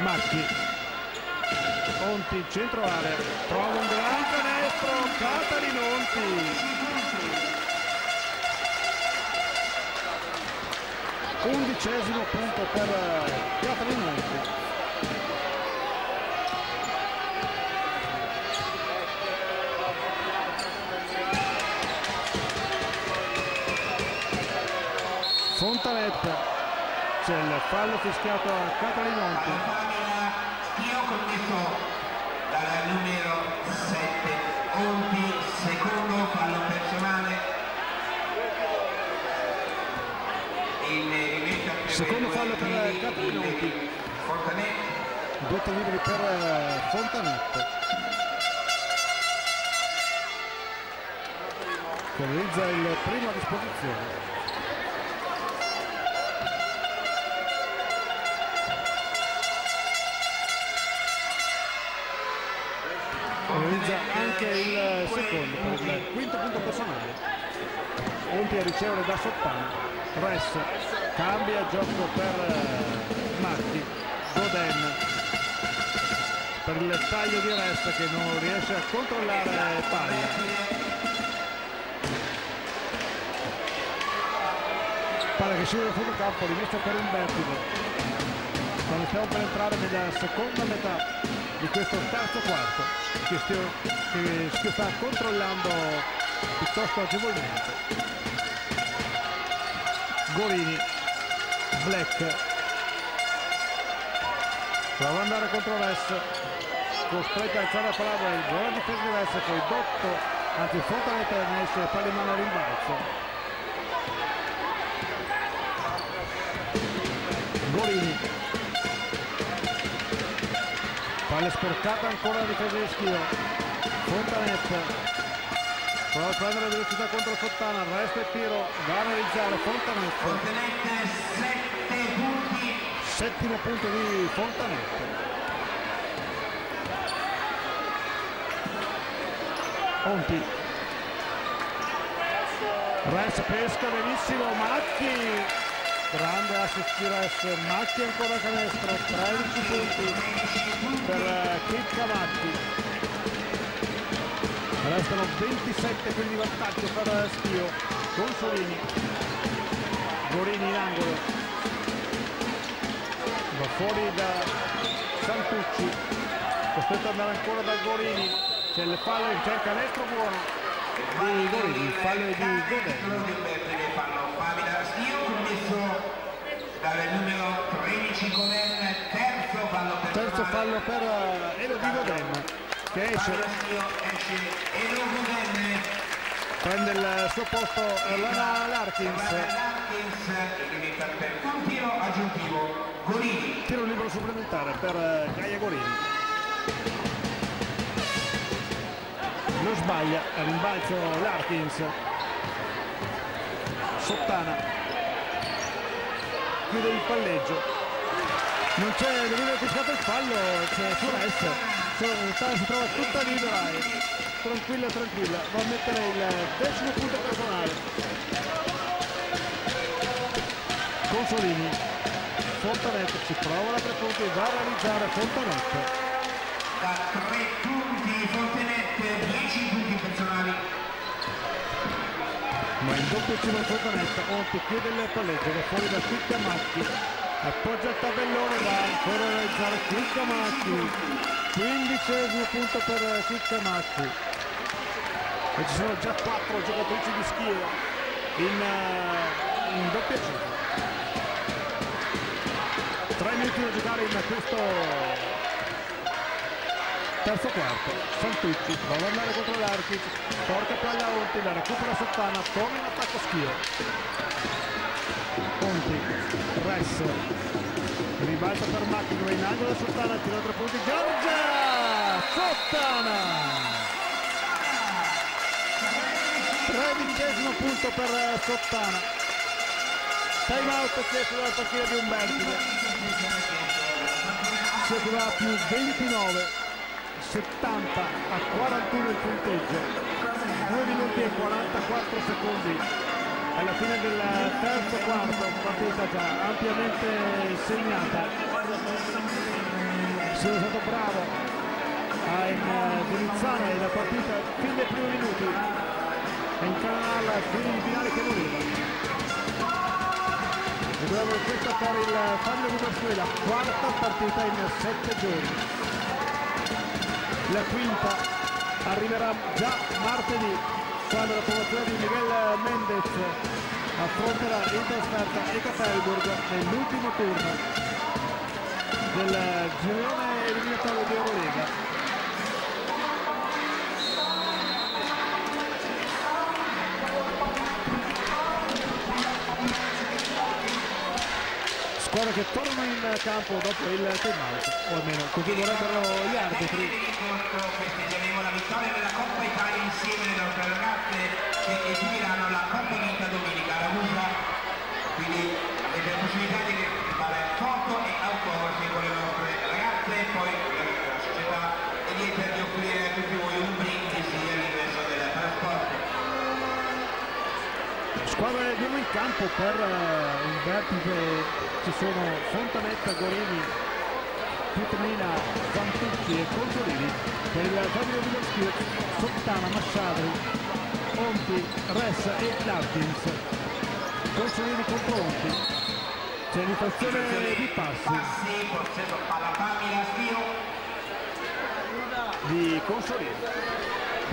Macchi. Onti, centro area, trova un gran canestro, Catalin Onti. undicesimo punto per Catalin Monti Fontanetta c'è il fallo fischiato a Catalin Monti. Io commesso dal numero 7 Onti secondo fallo personale. Secondo fallo per Caprinotti due liberi per Fontanetto che realizza il primo a disposizione per il quinto punto personale. Onti a ricevere da Sottana Res cambia gioco per Matti Goden per il taglio di Res che non riesce a controllare palla. Palla che scivola fuori campo rimessa per un vertigo quando stiamo per entrare nella seconda metà di questo terzo quarto che, stio, che, che sta controllando piuttosto agevolmente. Gorini Black. Prova ad andare contro Res costretto a alzare la palla buona difesa di Res poi Dotto anzi Fontanetta ne esce palla in mano rimbalzo. Gorini palla sporcata ancora la difesa di Schio Fontanetta prova a prendere velocità contro Fontana resta il tiro va a realizzare Fontanetta Fontanetta 7 punti. Settimo punto di Fontanetta Onti. Res pesca benissimo Macchi grande assist di Res Macchi ancora canestro 13 punti per Chicca Macchi restano 27 quindi vantaggio per Schio Consolini Gorini in angolo. Va fuori da Santucci. Costretto ad andare ancora da Gorini. C'è il fallo c'è il canestro buono. Di Gorini il fallo di Godello Schio commesso dal numero 13 Goden terzo fallo per terzo fallo per Elodie Goden che esce. Prende il suo posto Lana Larkins. Tiro aggiuntivo Gorini tiro libero supplementare per Gaia Gorini. Non sbaglia rimbalzo Larkins. Sottana. Chiude il palleggio non c'è deve fiscato il fallo c'è su Rest si trova tutta libera e tranquilla tranquilla. Va a mettere il decimo punto personale. Consolini. Fontanetto ci prova la tre punti va a realizzare Fontanetto da tre punti Fontanetto 10 punti personali. Ma il doppio cima Fontanetta Onti chiude il palleggio va fuori da Chiccamacchi appoggia il tabellone va ancora a realizzare Chiccamacchi quindicesimo punto per Chiccamacchi e ci sono già quattro giocatrici di schio in, uh, in doppia cifra. Tre minuti da giocare in questo terzo quarto. Santucci va a andare contro l'Archic porta palla Onti la recupera Sottana torna in attacco Schio. Onti Res ribalta per Macchino in angolo Sottana tira tre punti. Giorgia Sottana tredicesimo punto per Sottana time out chiesto dalla partita di Umberti si va più 29 70 a 41 il punteggio. 2 minuti e 44 secondi alla fine del terzo quarto partita già ampiamente segnata. Sono stato bravo. A indirizzare la partita fin dai primi minuti. E incanalare fino in finale che voleva vedremo questa per il Fabio Gubertini la quarta partita in sette giorni. La quinta arriverà già martedì quando la promozione di Miguel Mendez affronterà in trasferta Ekaterinburg nell'ultimo turno del girone eliminatorio di Eurolega squadre che tornano in campo dopo il time out o almeno così vorrebbero gli arbitri. Festeggeremo la vittoria della Coppa Italia insieme alle nostre ragazze che esibiranno la Coppa Vinta domenica a Ragusa quindi avete la possibilità di fare foto e autografi con le nostre squadre di in campo per uh, il vertice ci sono Fontanetta, Gorini, Putmina, Zantucci e Consolini per il Fabio Villaschio, Sottana, Masciadri, Onti, Ressa e Larkins. Consolini contro Onti. C'è l'infrazione di passi. Di Consolini.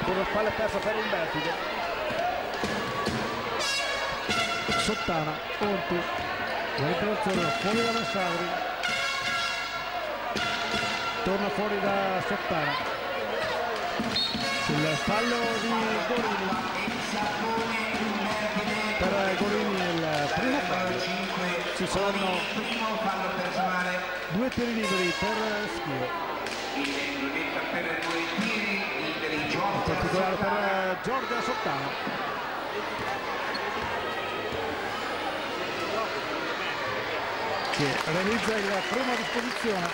Con la palla persa per Umbertido. Sottana, Onti, L'interruzione fuori da Massagri. Torna fuori da Sottana. Sul fallo di Gorini. Per Gorini il primo fallo. Ci sono due tiri liberi per Schio. In particolare per Giorgia Sottana. Che realizza il primo a disposizione.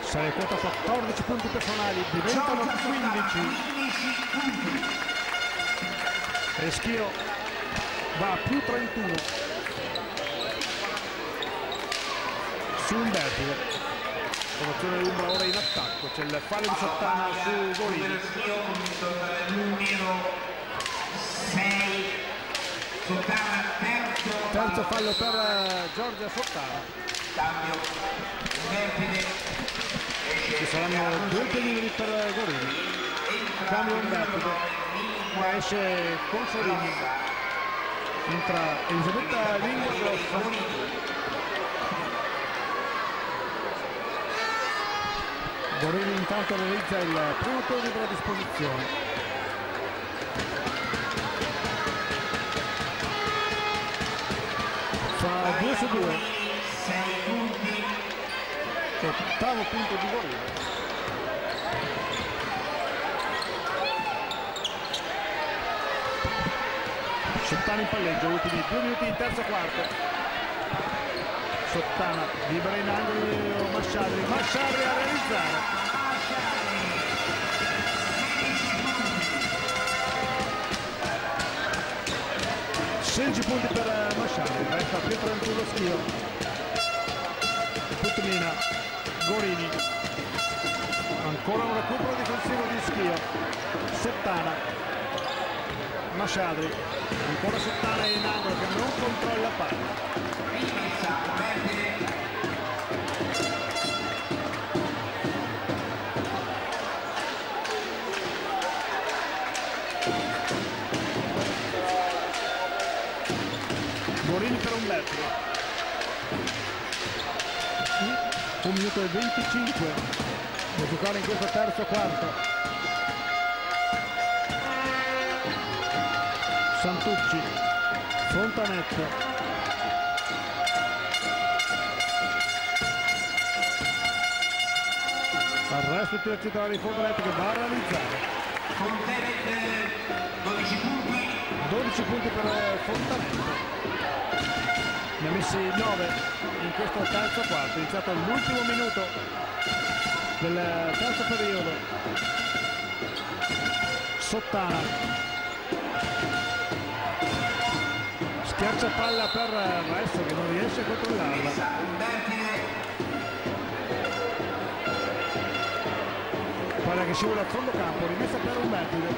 Sale quota 14 punti personali diventano 15 e Schio va a più 31 su Umberto formazione Umbra ora in attacco. C'è il fallo di Sottana su Golini numero 6 Sottana terzo fallo per eh, Giorgia Sottara. Ci saranno due pelini per Gorini. Cambio un vertice. Esce Consolini. Entra Elisabetta Lingua Grossa Gorini intanto realizza il primo turno a disposizione 2 su 2 ottavo punto di gol. Sottana in palleggio ultimi due minuti di terzo quarto. Sottana libera in angolo Masciadri Masciadri a realizzare 16 punti per Masciari, resta più 31 schio. Putmina, Gorini, ancora un recupero difensivo di schio. Sottana, Masciadri ancora Sottana in angolo che non controlla palla minuto e 25 da giocare in questo terzo quarto. Santucci Fontanetto arresto tiro titolare di Fontanetto che va a realizzare. Fontenet 12 punti. 12 punti per Fontanetto ne ha messi 9 in questo terzo quarto iniziato l'ultimo minuto del terzo periodo. Sottana. Schiaccia palla per Resto che non riesce a controllarla. Palla che scivola a fondo campo rimessa per Umbertide.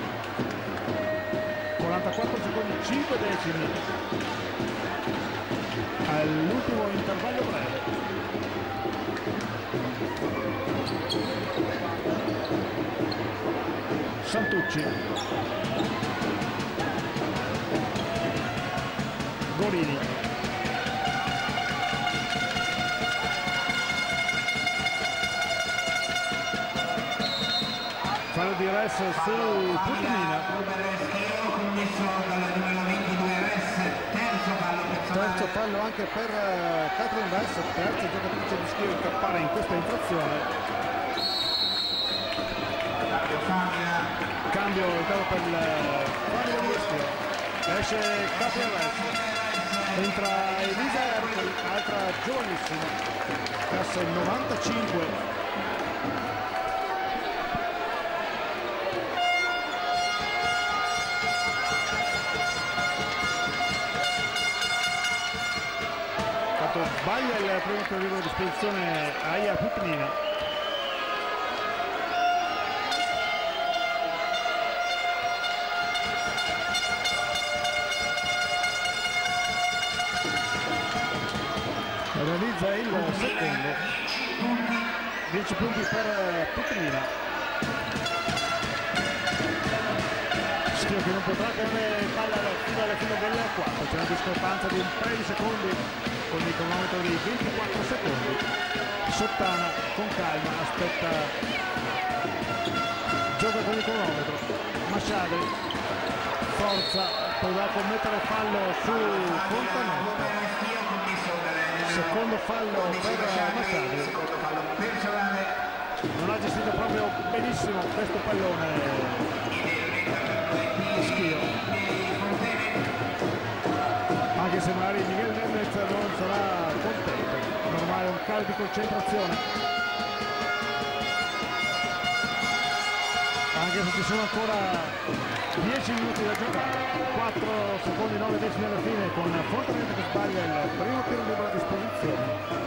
44 secondi 5 decimi all'ultimo intervallo breve Santucci Gorini fallo di Res su Putinina commesso dal numero 22 Res terzo fallo terzo anche per eh, Catherine Res terza giocatrice di schio incappare in questa infrazione. Fabio cambio intanto per il fallo di schio. Esce Catherine Res entra Elisa Ercoli altra giovanissima. Classe 95 sbaglia il primo periodo a disposizione Aia Putnina. Realizza il secondo. 10 punti per Putnina. Schio che non potrà tenere palla fino alla fine del 4 c'è una discrepanza di un paio di secondi con il cronometro di 24 secondi. Sottana con calma aspetta. Gioca con il cronometro. Masciadri forza potrà commettere fallo su dal secondo fallo per personale non ha gestito proprio benissimo questo pallone. Schio anche se magari Miguel Nemez non sarà contento. Normale un calo di concentrazione. Anche se ci sono ancora 10 minuti da giocare 4 secondi 9 decimi alla fine con Fontanetta che sbaglia il primo tiro libero a disposizione.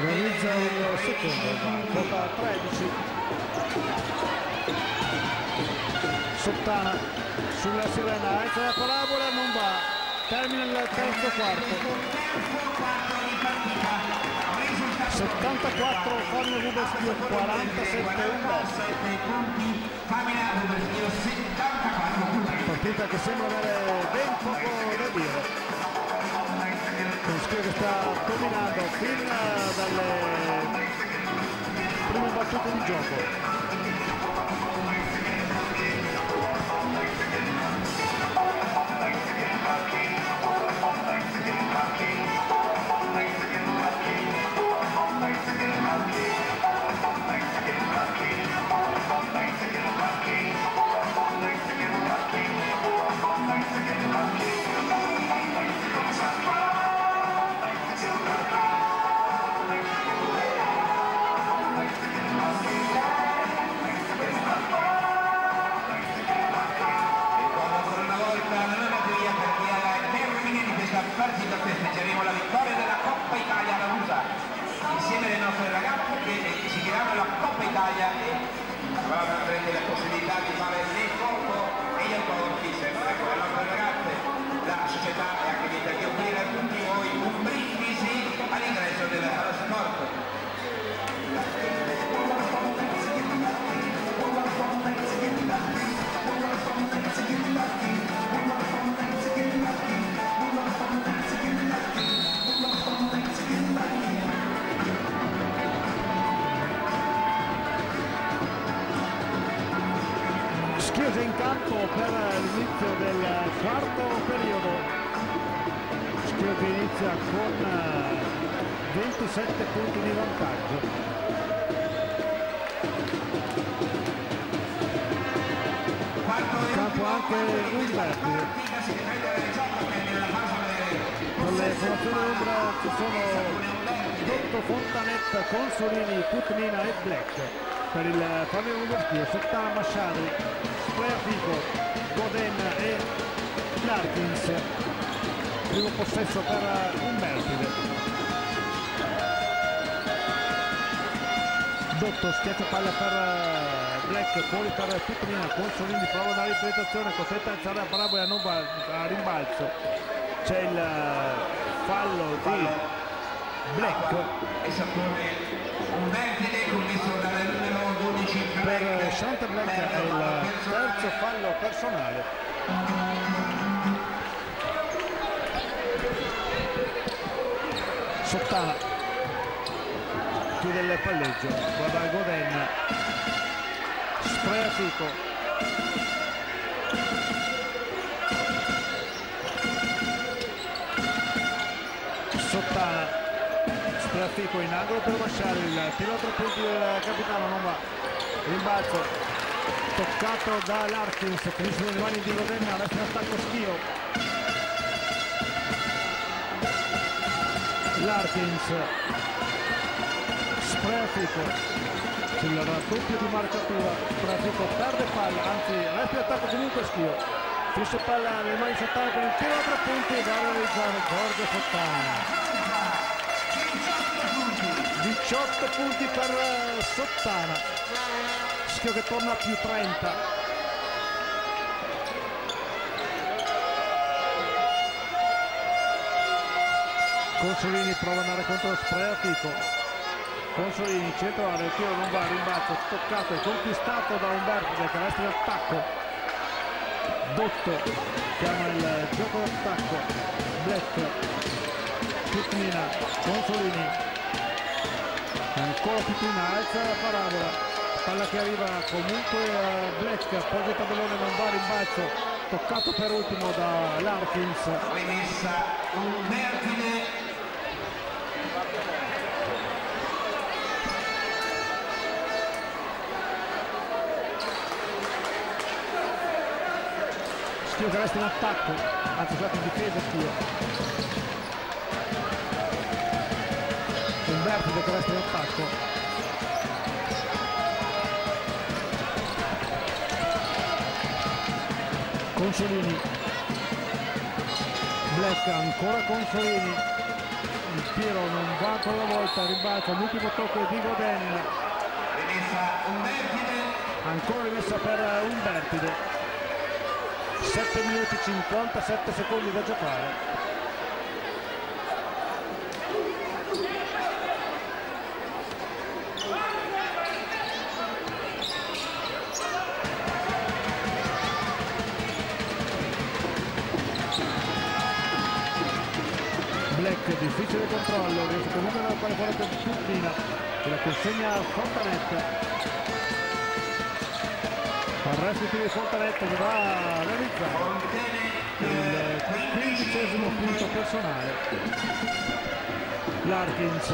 Realizza il secondo quota 13 Sottana sulla sirena alza la parabola non va. Termina il terzo quarto. 74 Fabio Rubeschio 47 Umberto 7 punti Famila Ruberschio 74 punti partita che sembra avere ben poco da dire. Con Schio che sta dominando fin dalle prime battute di gioco possesso per Umbertide. Dotto schiaccia palla per eh, Black, fuori per Putnina, Consolini prova una ripetuzione, costretta a alzare a parabola non va a rimbalzo. C'è il eh, fallo di Black e Umbertide commesso dalla numero 12 per. Shanta Black è il terzo fallo personale. Sottana chiude il palleggio, guarda Goden, sprea Fico, Sottana, sprea Fico in angolo per lasciare il tiro a tre punti del capitano, non va, rimbalzo, toccato da Larkins, finisce nelle mani di Goden, adesso in attacco Schio, Larkins. Spreafico sul raddoppio di marcatura. Spreafico perde palla anzi resta attacco comunque Schio. Finisce palla nelle mani Sottana per il tiro a tre punti da realizzare Giorgio Sottana 18 punti per eh, Sottana Schio che torna a più 30 Consolini prova ad andare contro Spreafico Consolini centro area, il tiro non va, rimbalzo toccato e conquistato da Umberto che resta in attacco. Dotto chiama il gioco d'attacco. Black Putnina Consolini. Ancora Putnina alza la parabola. Palla che arriva comunque a Black poi il tabellone non va rimbalzo toccato per ultimo da Larkins Schio che resta in attacco, anzi scusate in difesa Schio. Umberto che resta in attacco. Consolini. Black ancora Consolini. Il tiro non va ancora una volta, rimbalza l'ultimo tocco di Goden. Ancora rimessa per Umbertide. 7 minuti 57 secondi da giocare. Black difficile controllo, riesce comunque a fare fuori per che la consegna a Fontanetta. Arresto di Fontanetta che va a realizzare il quindicesimo punto personale. Larkins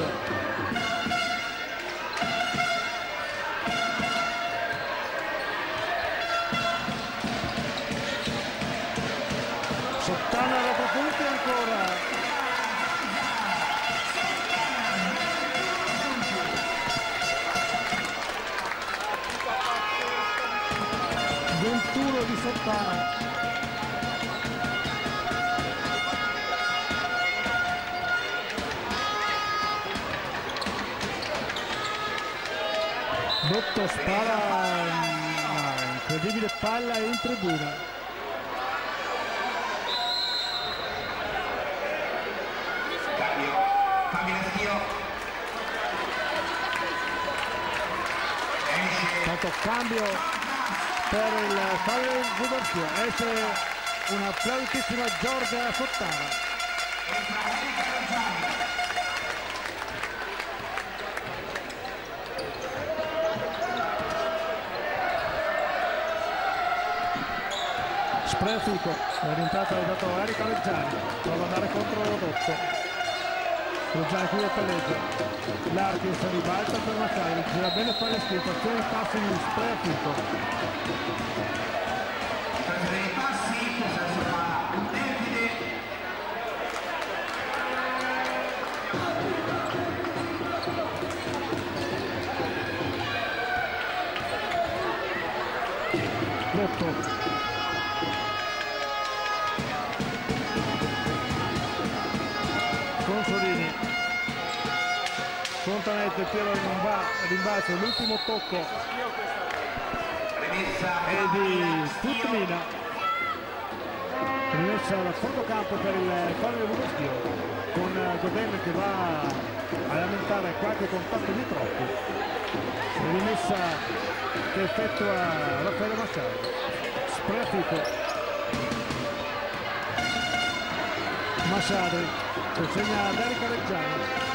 di Sottana. Botto spara incredibile palla in tribuna tanto cambio per il Fabio Gubertio esce una plautissima Giorgia Sottana Sprefico, è rientrato è dato Erika Reggiani, prova ad andare contro Rodotto. Reggiani qui a palleggio, Larkin si ribalta per Mazzari, gira bene fa passi di Sprefico, prende dei passi, possesso fa Nervide. Lotto. Fontanette, Piero non va, rimbalzo, l'ultimo tocco è di. Tutmina. Rimessa da fondo campo per il Fabio Budeschio con eh, Goden che va a lamentare qualche contatto di troppo. Rimessa che effettua Raffaele Massaro. Sprefico. Masciadri consegna ad Erika Reggiani.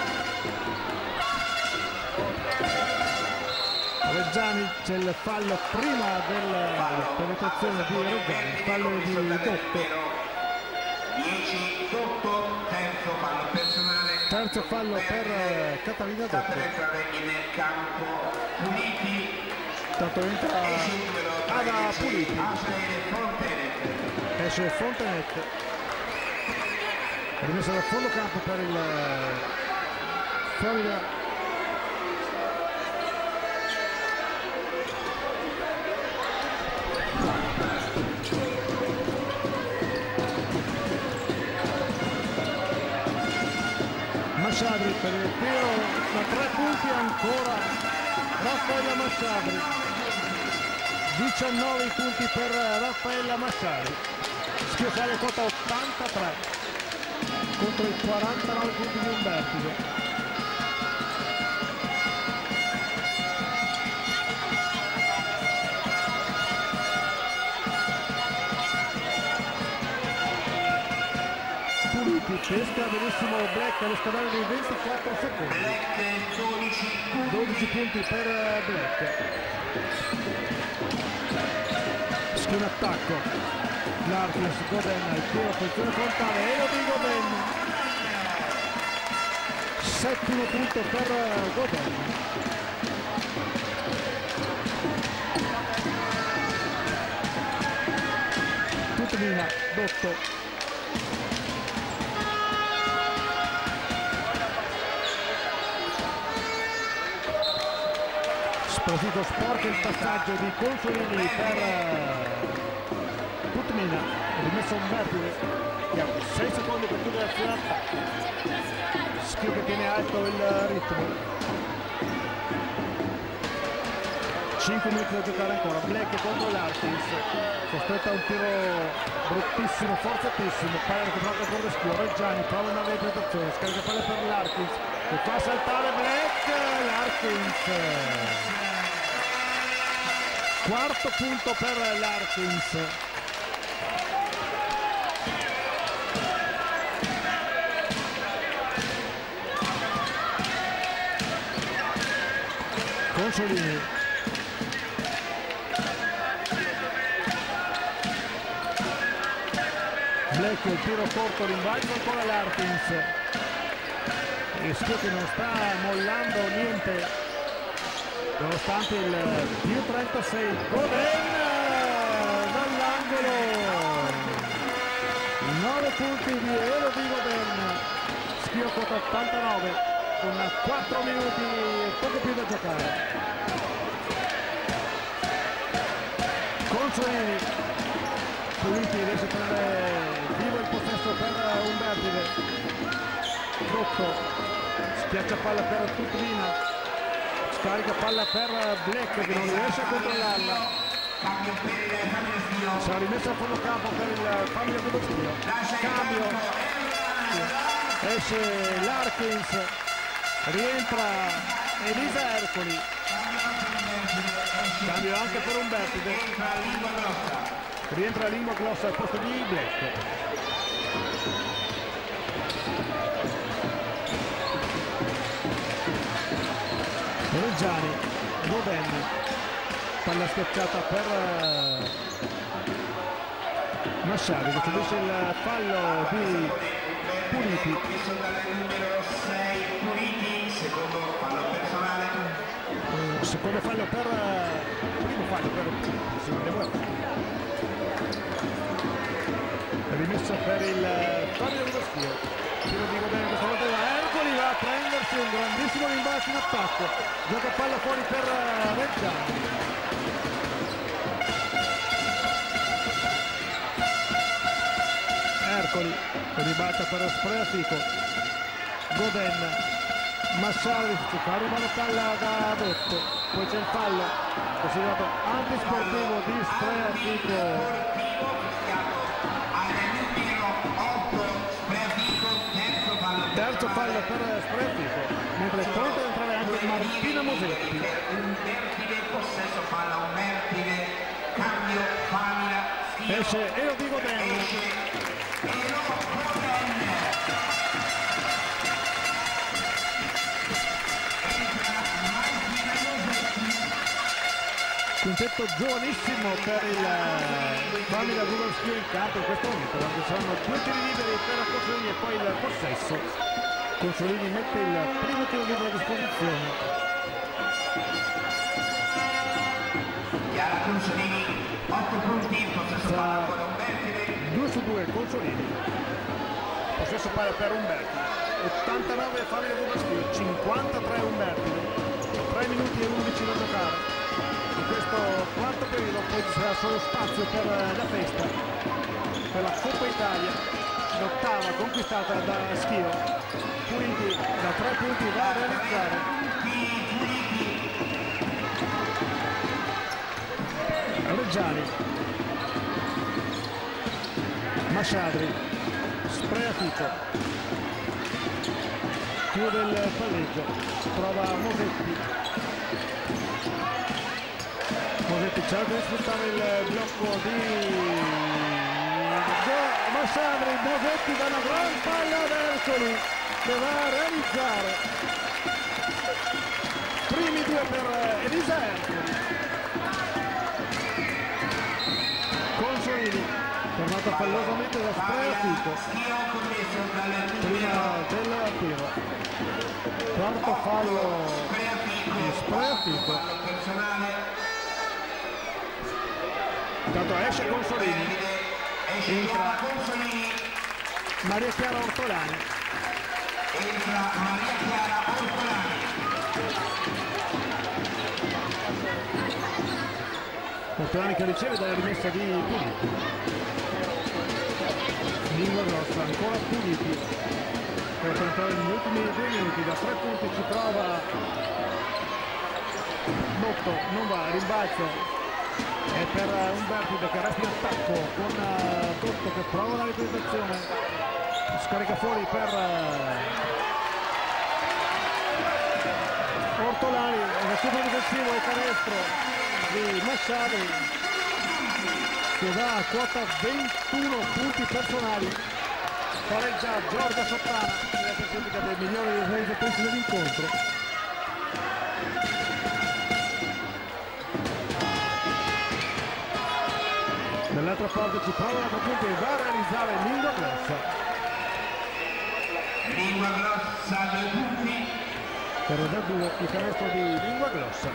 Reggiani c'è il fallo prima della penetrazione di Reggiani, fallo di Dotto, 10 Dotto, terzo fallo personale. terzo fallo per eh, Catalina Dotto, entrare in campo. Puliti, tanto entra Ada 13, Puliti, esce Fontanet, rimessa da fondo campo per il eh, per il tiro da tre punti ancora Raffaella Masciadri 19 punti per Raffaella Masciadri schiaffare quota 83 contro i 49 punti di Umbertico Puliti pesca benissimo Black allo scadere dei 24 secondi. Black 12 punti. 12 punti per eh, Black. Schiena attacco. Larkins, Goden, il tiro posizione frontale Elodie Goden settimo punto per eh, Goden Tutmina, Dotto Profitto sporco il passaggio di Consolini per eh, Putmina, rimesso un vertice, 6 secondi per chiudere l'azione attacco. Schio che tiene alto il ritmo. 5 minuti da giocare ancora, Black contro l'Artins, costretto a un tiro bruttissimo, forzatissimo, palla recuperata con Reschio, Reggiani prova una replicazione, scarica palla per l'Artins, che fa saltare Black, l'Artins. Quarto punto per l'Arkins. Consolini. Black il tiro corto, rimbalzo ancora l'Arkins. Rischio che non sta mollando niente nonostante il più 36 Goden dall'angolo. 9 punti di Elodie Goden schio quota 89 con 4 minuti e poco più da giocare. Consolini. Puliti riesce a tenere vivo il possesso per Umbertide Dotto. Schiaccia palla per Tutrina scarica palla per Black che non riesce a controllarla. Fabio sarà rimessa a fondo campo per il lascia il cambio. Esce l'Arkins. Rientra Elisa Ercoli. Cambio anche per Umbertide grossa. Rientra Lingua Glossa al posto di Black Reggiani Govenni palla schiacciata per eh, Masciari che subisce il fallo di Puliti. Commesso dal numero 6 Puliti secondo fallo personale secondo fallo per eh, primo fallo per rimessa per il Fabio Roschio tiro di Governo questa volta da Ercoli va a prendersi un grandissimo rimbalzo in attacco. Gioca palla fuori per eh, Reggiani. Ercoli ribalta per Spreafico Goden Massari fa rimane palla da Dotto poi c'è il fallo considerato antisportivo di Spreafico terzo fallo per Spreafico mentre è pronta ad entrare anche Martina Mosetti. Umbertide possesso palla Umbertide cambio Famila Stio esce Boden entra Martina Mosetti. Quintetto giovanissimo per il Famiglia Google Skill in campo in questo momento quando saranno due tiri liberi per Consolini e poi il possesso Consolini mette il primo tiro libero a disposizione. Chiara Consolini 8 punti possesso palla ancora Umbertide 2 su 2 Consolini. Possesso palla per Umberti. 89 Famiglia Google Skill 53 Umberti. 3 minuti e 11 da giocare. In questo quarto periodo poi ci sarà solo spazio per la festa per la Coppa Italia l'ottava conquistata da Schio. Puliti da 3 punti va a realizzare. Reggiani. Masciadri Spreafico chiude il palleggio. Trova Mosetti. Mosetti cerca di sfruttare il blocco di Go- Masciadri Mosetti da una gran palla ad Ercoli che va a realizzare. Primi due per Elisa Ercoli. Consolini fermato pallosamente da dal prima numero del tiro. Quarto fallo di personale intanto esce Consolini Entra. Maria Chiara Ortolani. Entra Maria Chiara Ortolani. Ortolani che riceve dalla rimessa di Puliti. Lingua grossa ancora Puliti. Per entrare negli ultimi due minuti da tre punti ci prova Botto non va rimbalzo e per Umbertide che resta in attacco con eh, Dotto che prova la ripresentazione scarica fuori per eh, Ortolani recupero difensivo e canestro di Masciari che va a quota 21 punti personali. Pareggia Giorgia Sottana nella classifica dei migliori realizzatrici dell'incontro dall'altra parte ci prova la punti e va a realizzare lingua grossa lingua grossa due punti per da due il canestro di lingua grossa.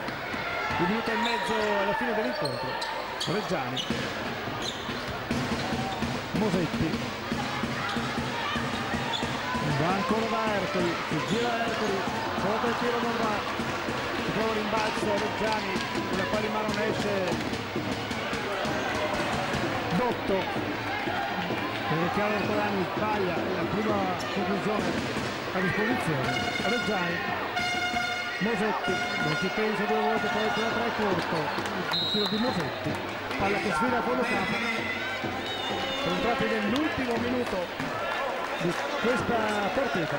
Un minuto e mezzo alla fine dell'incontro. Reggiani. Mosetti. Va ancora da Ercoli. Si gira Ercoli. Sotto il tiro non va. Si trova rimbalzo Reggiani. Palla in mano esce Dotto perché Chiaro Ortolani sbaglia la prima conclusione a disposizione. Reggiani Mosetti. Non ci pensa due volte poi tira tre corto. Il tiro di Mosetti. Palla che sfida a fondo campo sono entrati nell'ultimo minuto di questa partita.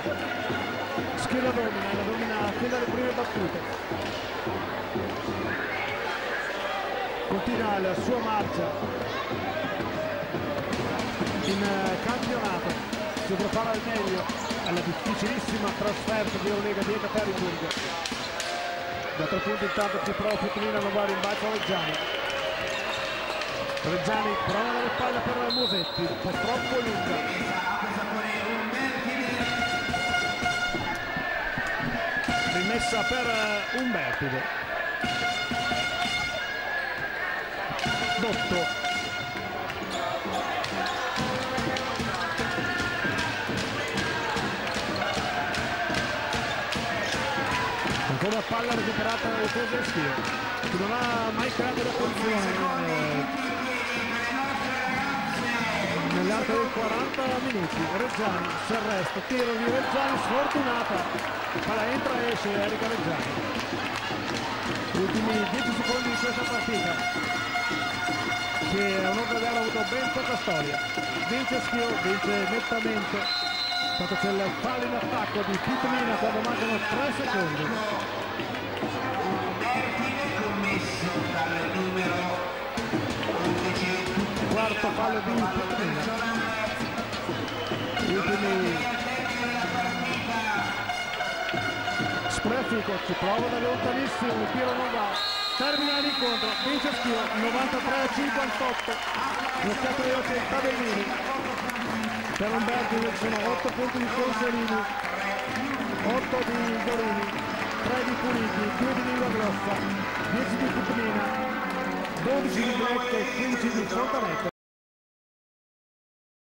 Schio la domina la domina fin dalle prime battute. Continua la sua marcia in eh, campionato. Si prepara al meglio. Alla difficilissima trasferta di Eurolega di Ekaterinburg da tre punti intanto ci prova Putinina a non va rimbalzo Reggiani. Reggiani prova dalle palle per Musetti. Un lunga. Rimessa per eh, Umbertide. Dotto palla recuperata del Schio che non ha mai creato la posizione eh, nell'arco dei 40 minuti Reggiani si arresta tiro di Reggiani sfortunata. Palla entra e esce Erika Reggiani. Gli ultimi 10 secondi di questa partita. Che a onore di aver avuto ben poca storia. Vince Schio vince nettamente. Tanto c'è il fallo in attacco di Pitmina quando mancano 3 secondi 11 quarto fallo di gli ultimi Sprefico ci prova da lontanissimo il tiro non va. Termina l'incontro vince Schio 93 a 58 lo schiaffo di occhi tabellini per Umberti ci sono 8 punti di Consolini 8 di Dorini 3 di Puliti 2 di Lingua Grossa 10 di Putmina 12 di Grecco e 15 di Fontanetto